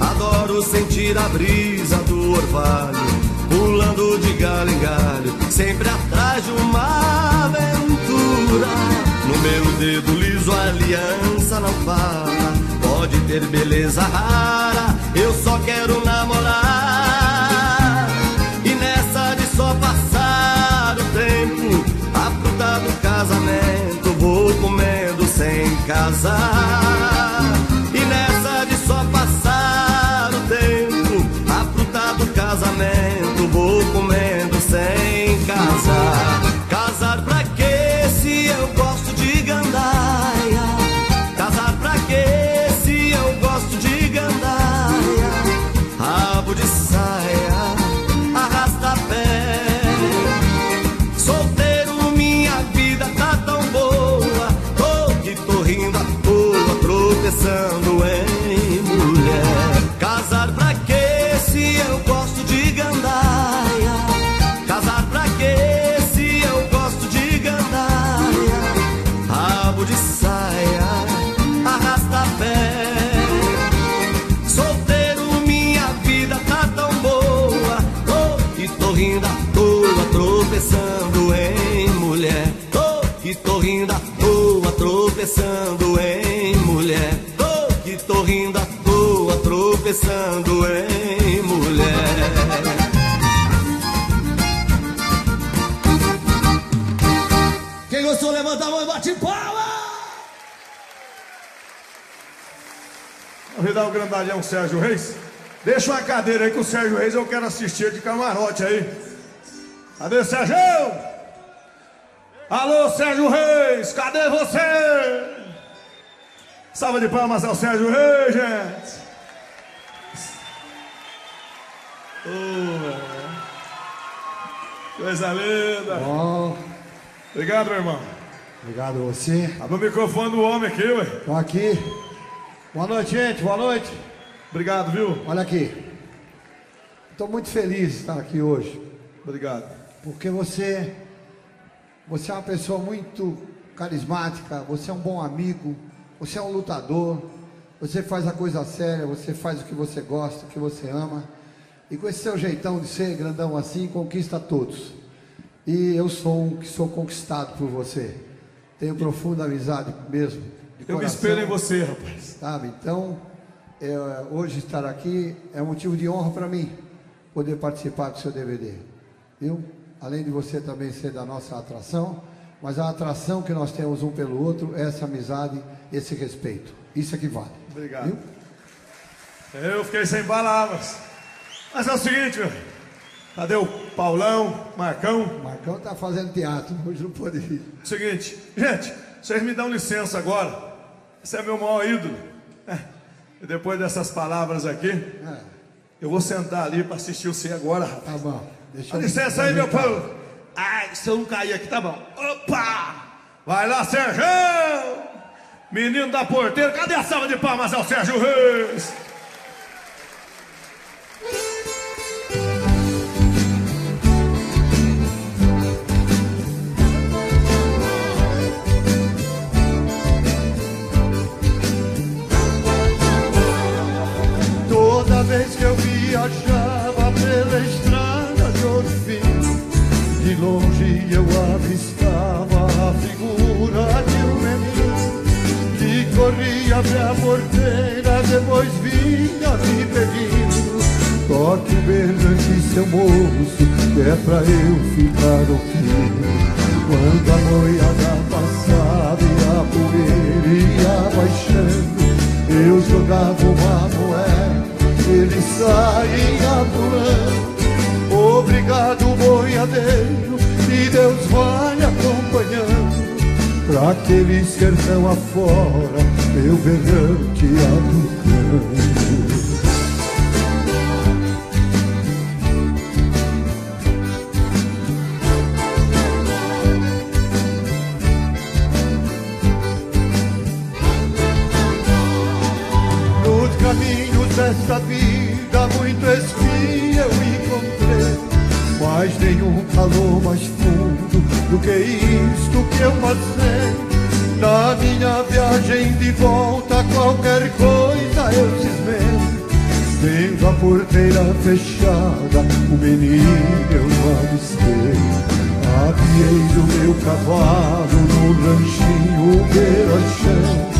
Adoro sentir a brisa do orvalho, pulando de galho em galho, sempre atrás de uma aventura. No meu dedo liso a aliança não fala, pode ter beleza rara, eu só quero E nessa de só passar o tempo, a fruta do casamento. Convidar o grandalhão Sérgio Reis. Deixa uma cadeira aí com o Sérgio Reis, eu quero assistir de camarote aí. Cadê Sérgio? Alô, Sérgio Reis, cadê você? Salva de palmas ao Sérgio Reis, gente. Oh, Coisa linda. Bom, Obrigado, meu irmão. obrigado a você. Abre o microfone do homem aqui, ué. Estou aqui. Boa noite, gente. Boa noite. Obrigado, viu? Olha aqui. Estou muito feliz de estar aqui hoje. Obrigado. Porque você, você é uma pessoa muito carismática, você é um bom amigo, você é um lutador, você faz a coisa séria, você faz o que você gosta, o que você ama. E com esse seu jeitão de ser grandão assim, conquista todos. E eu sou um que sou conquistado por você. Tenho profunda amizade mesmo. Eu me espelho em você, rapaz. Sabe? Então, é, hoje estar aqui é um motivo de honra para mim poder participar do seu DVD. Viu? Além de você também ser da nossa atração, mas a atração que nós temos um pelo outro é essa amizade, esse respeito. Isso é que vale. Obrigado. Viu? Eu fiquei sem palavras. Mas é o seguinte, meu. Cadê o Paulão, Marcão? Marcão tá fazendo teatro, *laughs* hoje não pode ir. Seguinte, gente, vocês me dão licença agora. Você é meu maior ídolo. É. E depois dessas palavras aqui, eu vou sentar ali para assistir você agora. Tá bom. Deixa eu- licença aí, meu povo. Ai, se eu não cair aqui, tá bom. Opa! Vai lá, Sérgio! Menino da porteira, cadê a salva de palmas ao Sérgio Reis? Corria até a porteira, depois vinha me pedindo. Toque o berrante, seu moço, que é pra eu ficar ouvindo. Quando a boiada passava e a poeira ia baixando, eu jogava uma moeda, ele saía pulando. Obrigado, boiadeiro, e Deus vai acompanhando. Pra aquele sertão afora, meu aducando. Nos caminhos desta vida muito espinho eu encontrei Mas nenhum calor mais fundo do que isto que eu passei. Na minha viagem de volta qualquer coisa eu cismei. Vendo a porteira fechada, o menino eu não avistei. Aviei do meu cavalo no ranchinho beira chão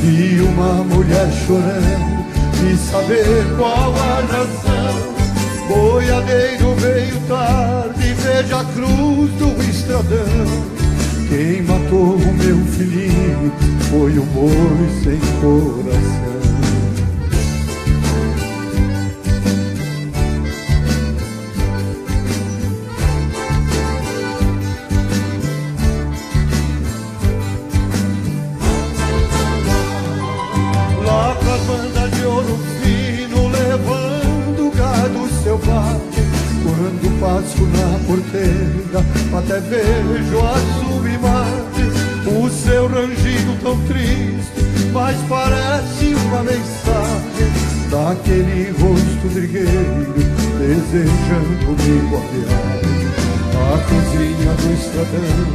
Vi uma mulher chorando e saber qual a razão Boiadeiro veio tarde, veja a cruz do estradão Quem matou o meu filhinho foi o boi sem coração do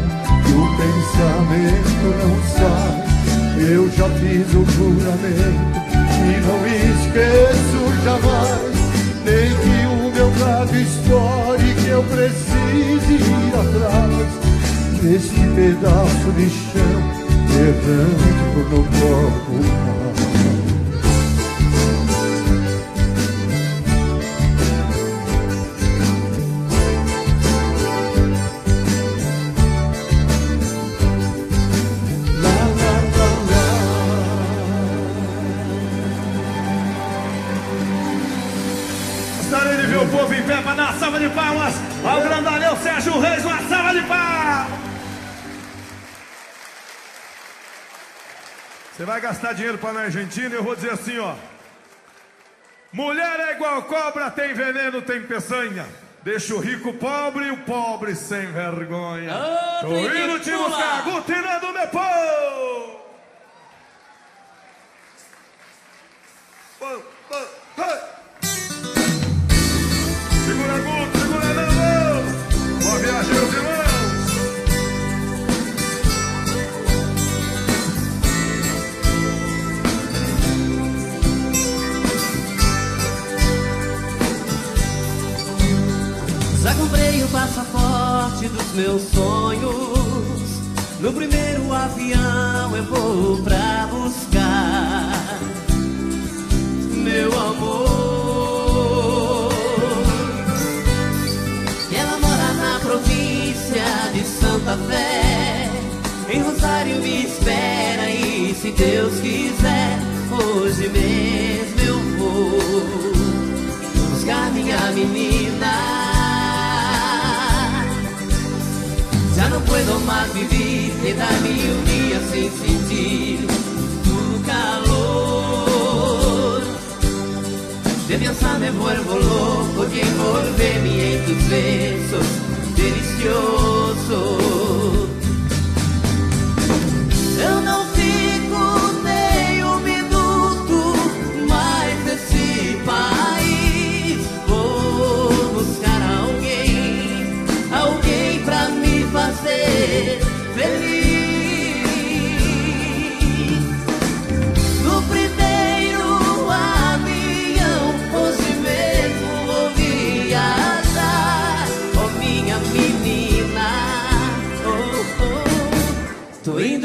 veneno tem peçanha. Deixa o rico pobre e o pobre sem vergonha. Tô indo te buscar, gutina meu povo.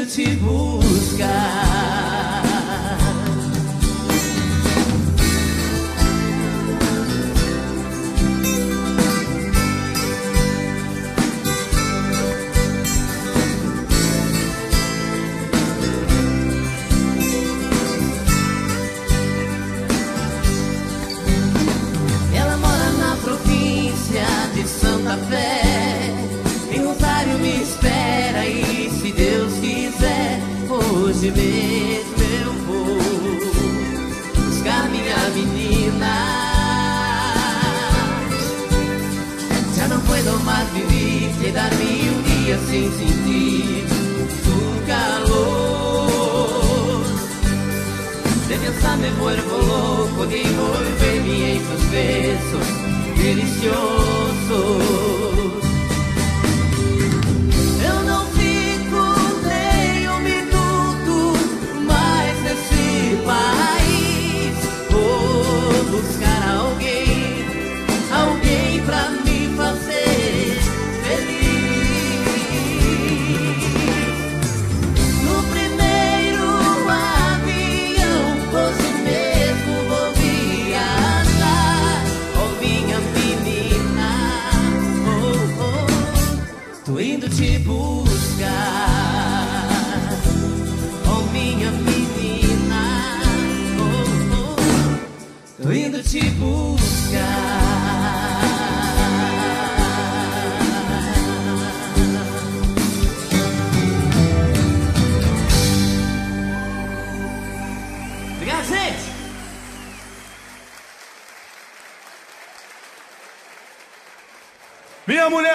te buscar.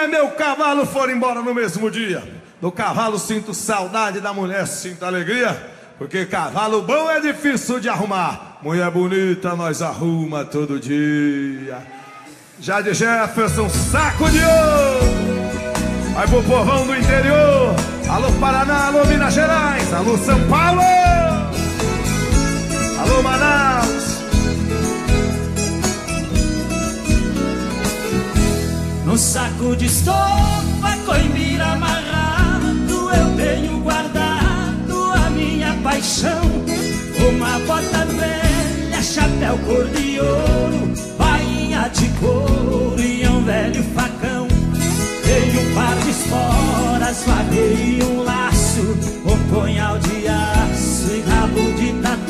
até meu cavalo foram embora no mesmo dia. Do cavalo sinto saudade, da mulher sinto alegria, porque cavalo bom é difícil de arrumar. Mulher bonita nós arruma todo dia. Já de Jefferson, saco de ouro. Vai pro povão do interior. Alô Paraná, alô Minas Gerais, alô São Paulo. Alô Manaus. No saco de estopa, coimbira amarrado, eu tenho guardado a minha paixão. Uma bota velha, chapéu cor de ouro, bainha de couro e é um velho facão. Tenho um par de esporas, vaguei um laço, um punhal de aço e rabo de tatá.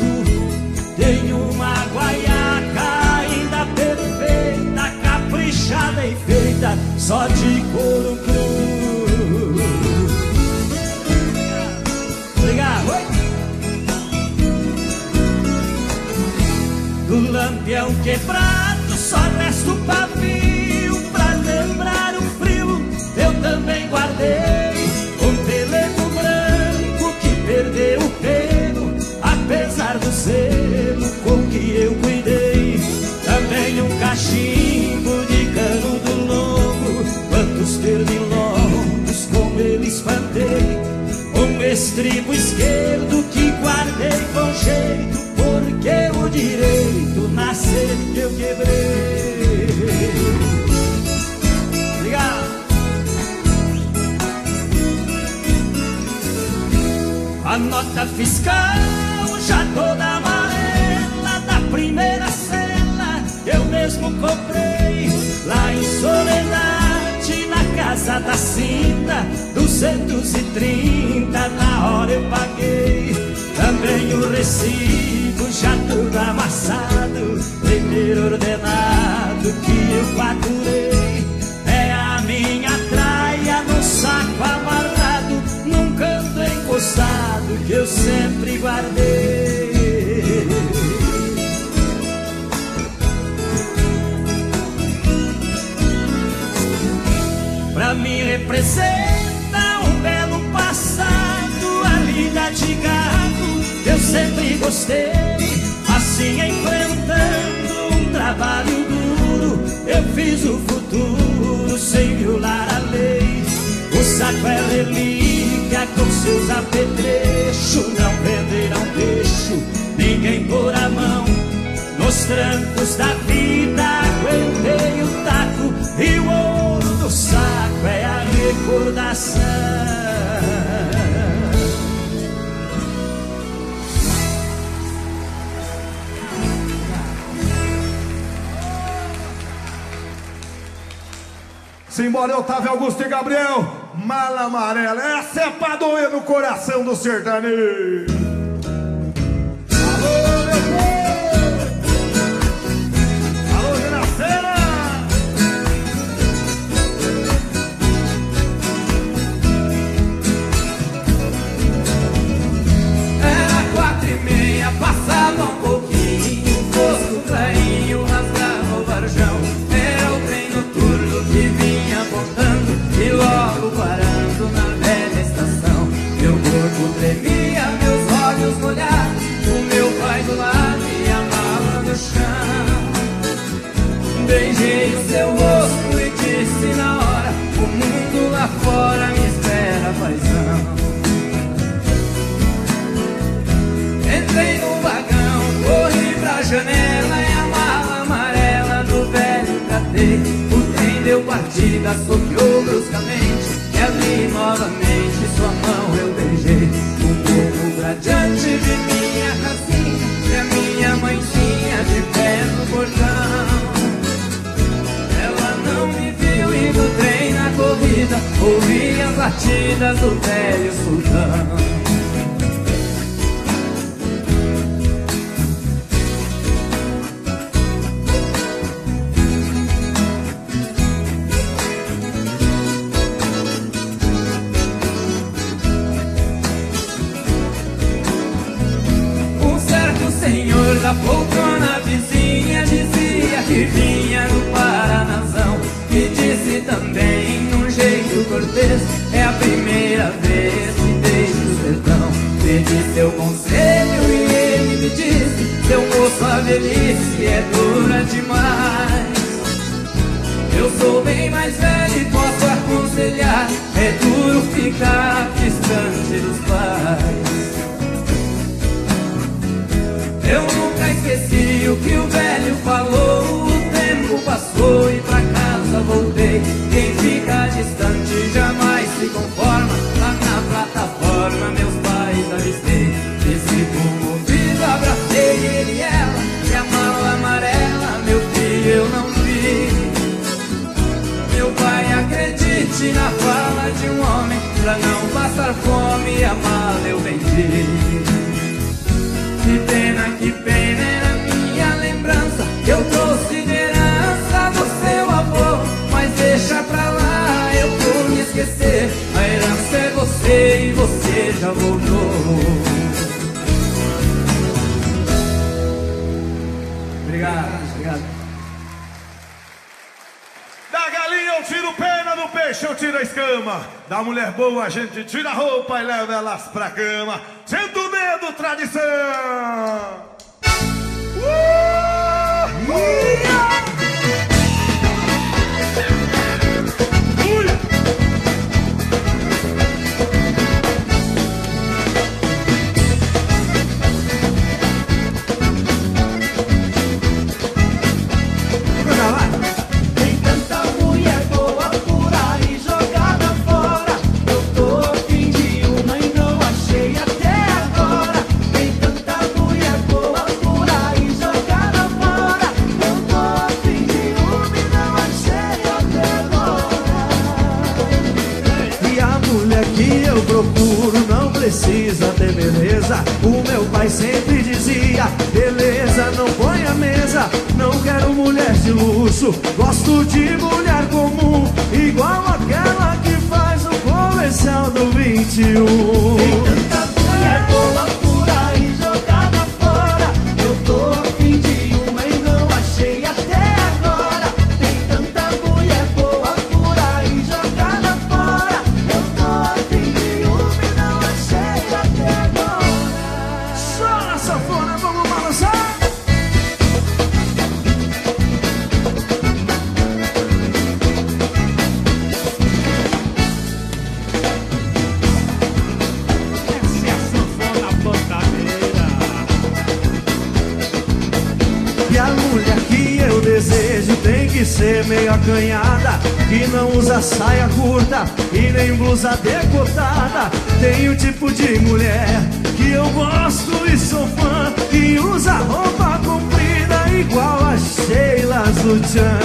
Só de couro cru. Obrigado. Oi. Do lampião quebrado só resta o pavio pra lembrar o frio. Eu também guardei estribo esquerdo que guardei com jeito, porque o direito nascer eu quebrei. Obrigado. A nota fiscal já toda amarela da primeira cela eu mesmo comprei lá em Soledade casa da Cinta 230 na hora eu paguei. Também o recibo já tudo amassado. Primeiro ordenado que eu faturei. É a minha traia no saco amarrado num canto encostado que eu sempre guardei. Representa um belo passado, a lida de gado eu sempre gostei. Assim enfrentando um trabalho duro, eu fiz o futuro sem violar a lei. O saco é relíquia com seus apetrechos, não venderão peixe, ninguém pôr a mão. Nos trancos da vida aguentei o taco e o ouro do saco é a recordação. Simbora, Otávio Augusto e Gabriel. Mala amarela. Essa é pra doer no coração do sertanejo. Partida, soqueou bruscamente e ali novamente sua mão eu beijei. Um pouco gradiante de minha casinha e a minha mãezinha de pé no portão. Ela não me viu e no trem na corrida ouvi as batidas do velho sultão. Pedi seu conselho e ele me disse Seu moço, a velhice é dura demais. Eu sou bem mais velho e posso aconselhar É duro ficar distante dos pais já voltou. Obrigado, obrigado. Da galinha eu tiro pena, do peixe eu tiro a escama. Da mulher boa a gente tira a roupa e leva elas pra cama. Senta o dedo, tradição! Uh! uh! Gosto de mulher comum, igual aquela que faz o comercial do 21. de mulher que eu gosto e sou fã. E usa roupa comprida igual a Sheila Zutian.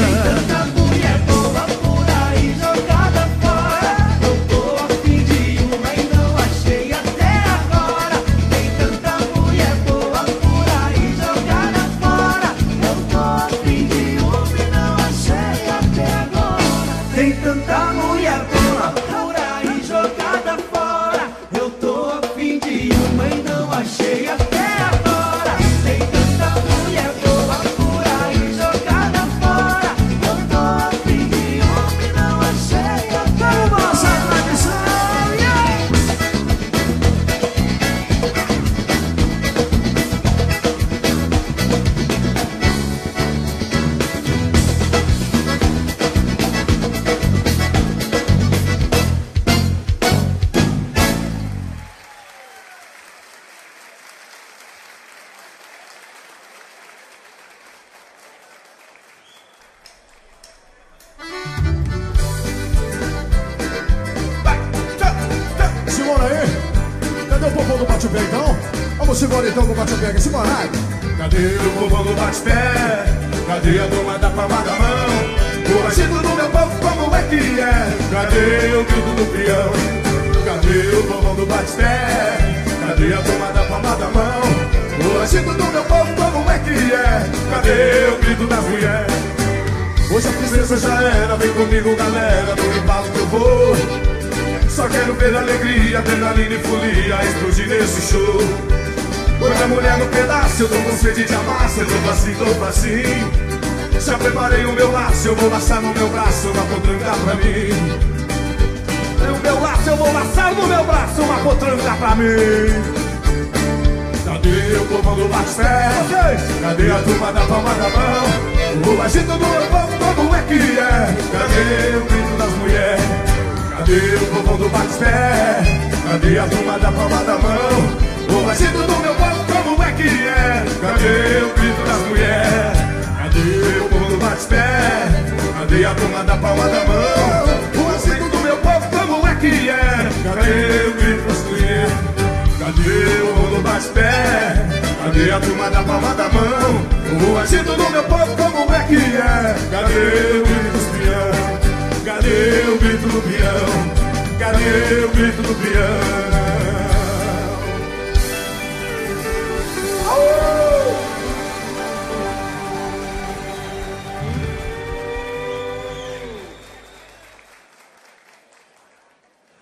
do peão? Cadê o grito do peão?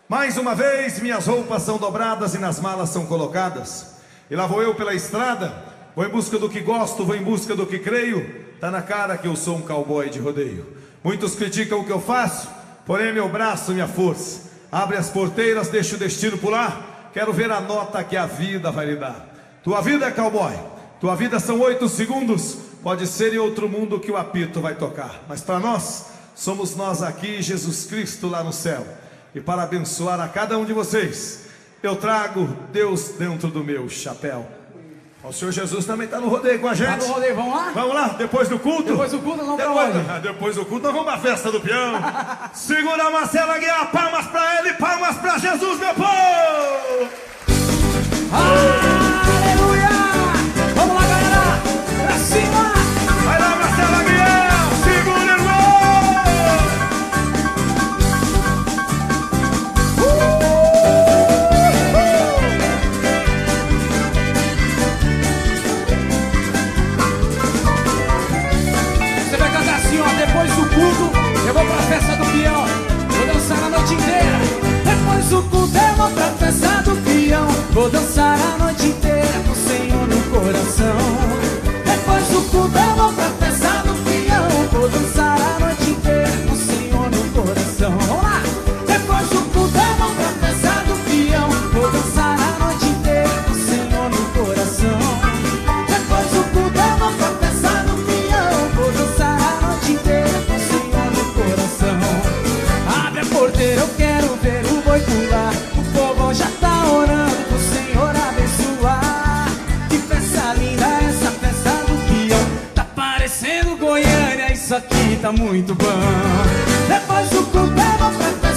Mais uma vez, minhas roupas são dobradas e nas malas são colocadas. E lá vou eu pela estrada, vou em busca do que gosto, vou em busca do que creio. Tá na cara que eu sou um cowboy de rodeio. Muitos criticam o que eu faço, porém meu braço, minha força. Abre as porteiras, deixa o destino pular. Quero ver a nota que a vida vai lhe dar. Tua vida é cowboy, tua vida são oito segundos. Pode ser em outro mundo que o apito vai tocar, mas para nós, somos nós aqui, Jesus Cristo lá no céu. E para abençoar a cada um de vocês, eu trago Deus dentro do meu chapéu. O Senhor Jesus também está no rodeio com a gente. Tá no rodeio, vamos lá? Vamos lá, depois do culto? Depois do culto, vamos depois, pra? Ah, depois do culto, nós vamos pra festa do peão. *laughs* Segura Marcelo Aguiar, palmas pra ele, palmas pra Jesus, meu povo! Aleluia! Vamos lá, galera! Pra cima! Vou dançar a noite inteira com o Senhor no coração. Tá muito bom. Depois do eu vou pra festa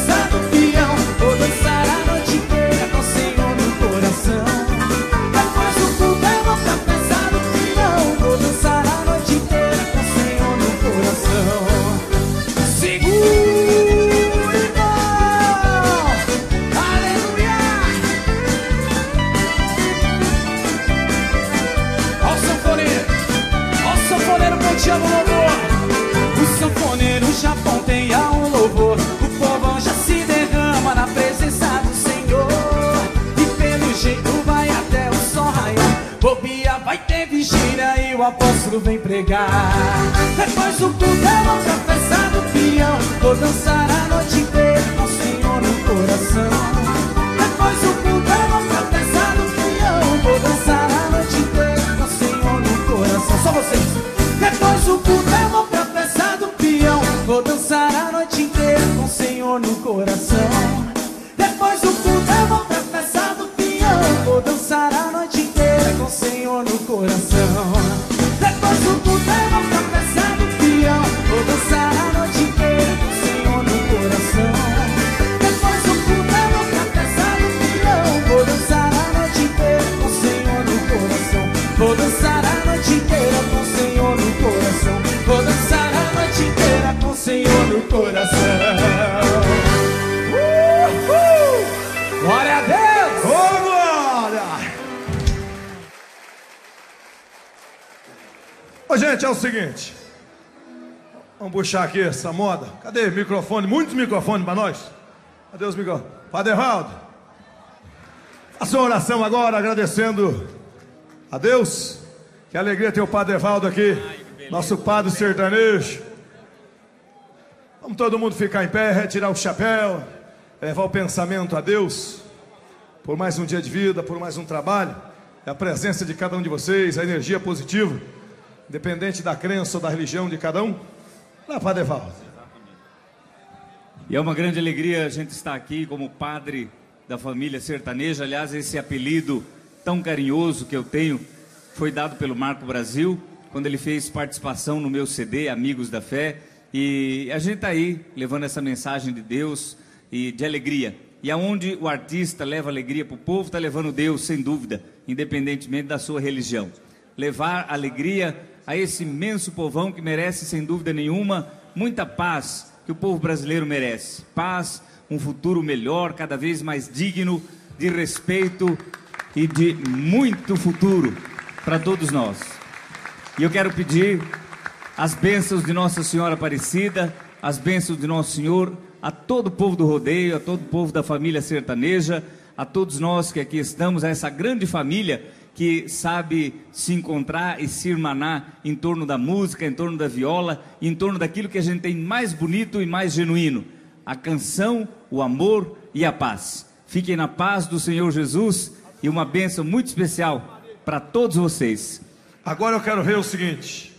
o apóstolo vem pregar. Depois do culto eu vou pra festa do peão Vou dançar a noite inteira com o Senhor no coração. Depois do culto eu vou é o seguinte. Vamos puxar aqui essa moda. Cadê microfone? Muitos microfones para nós. Cadê os microfones? Padre Evaldo. Faça uma oração agora, agradecendo a Deus. Que alegria ter o Padre Evaldo aqui. Nosso Padre sertanejo. Vamos todo mundo ficar em pé, retirar o chapéu, levar o pensamento a Deus por mais um dia de vida, por mais um trabalho. É a presença de cada um de vocês, a energia positiva, independente da crença ou da religião de cada um. Lá, Padre Evaldo. E é uma grande alegria a gente estar aqui como padre da família sertaneja. Aliás, esse apelido tão carinhoso que eu tenho foi dado pelo Marco Brasil, quando ele fez participação no meu CD, Amigos da Fé. E a gente está aí levando essa mensagem de Deus e de alegria. E aonde o artista leva alegria para o povo, está levando Deus, sem dúvida, independentemente da sua religião. Levar alegria a esse imenso povão que merece, sem dúvida nenhuma, muita paz que o povo brasileiro merece. Paz, um futuro melhor, cada vez mais digno, de respeito e de muito futuro para todos nós. E eu quero pedir as bênçãos de Nossa Senhora Aparecida, as bênçãos de Nosso Senhor a todo o povo do rodeio, a todo o povo da família sertaneja, a todos nós que aqui estamos, a essa grande família que sabe se encontrar e se irmanar em torno da música, em torno da viola, em torno daquilo que a gente tem mais bonito e mais genuíno: a canção, o amor e a paz. Fiquem na paz do Senhor Jesus e uma bênção muito especial para todos vocês. Agora eu quero ver o seguinte.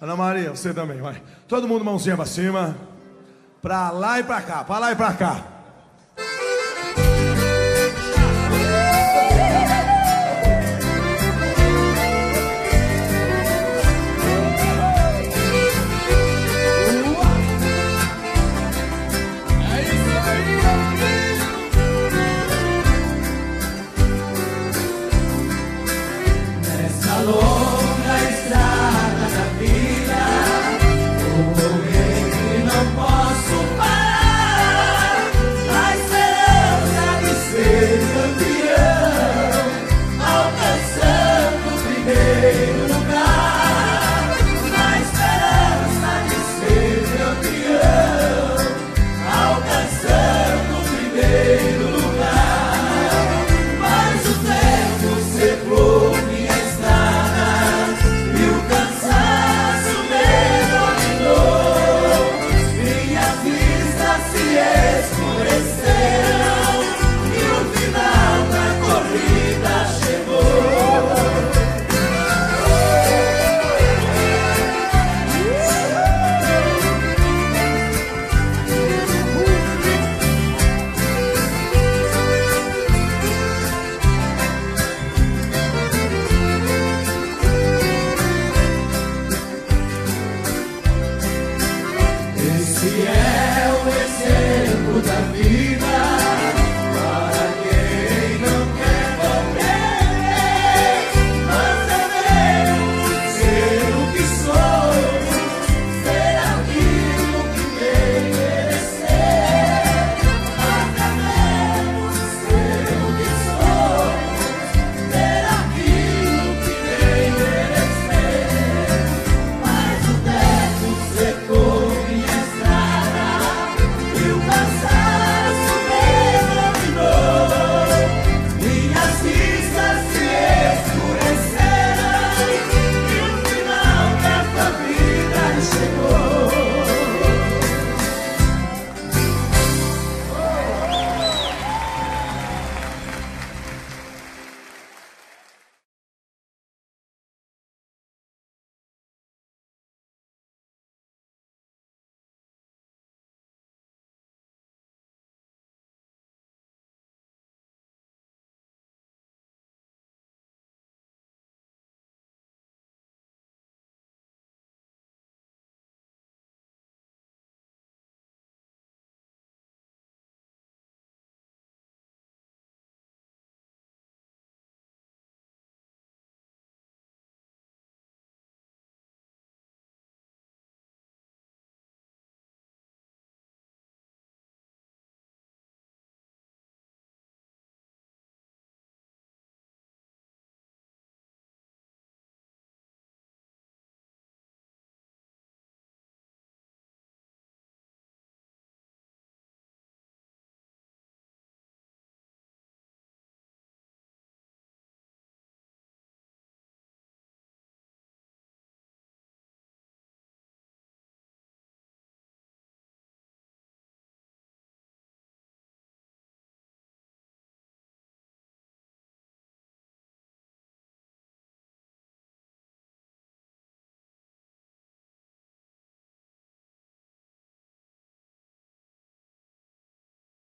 Ana Maria, você também, vai. Todo mundo mãozinha pra cima. Pra lá e pra cá, pra lá e pra cá.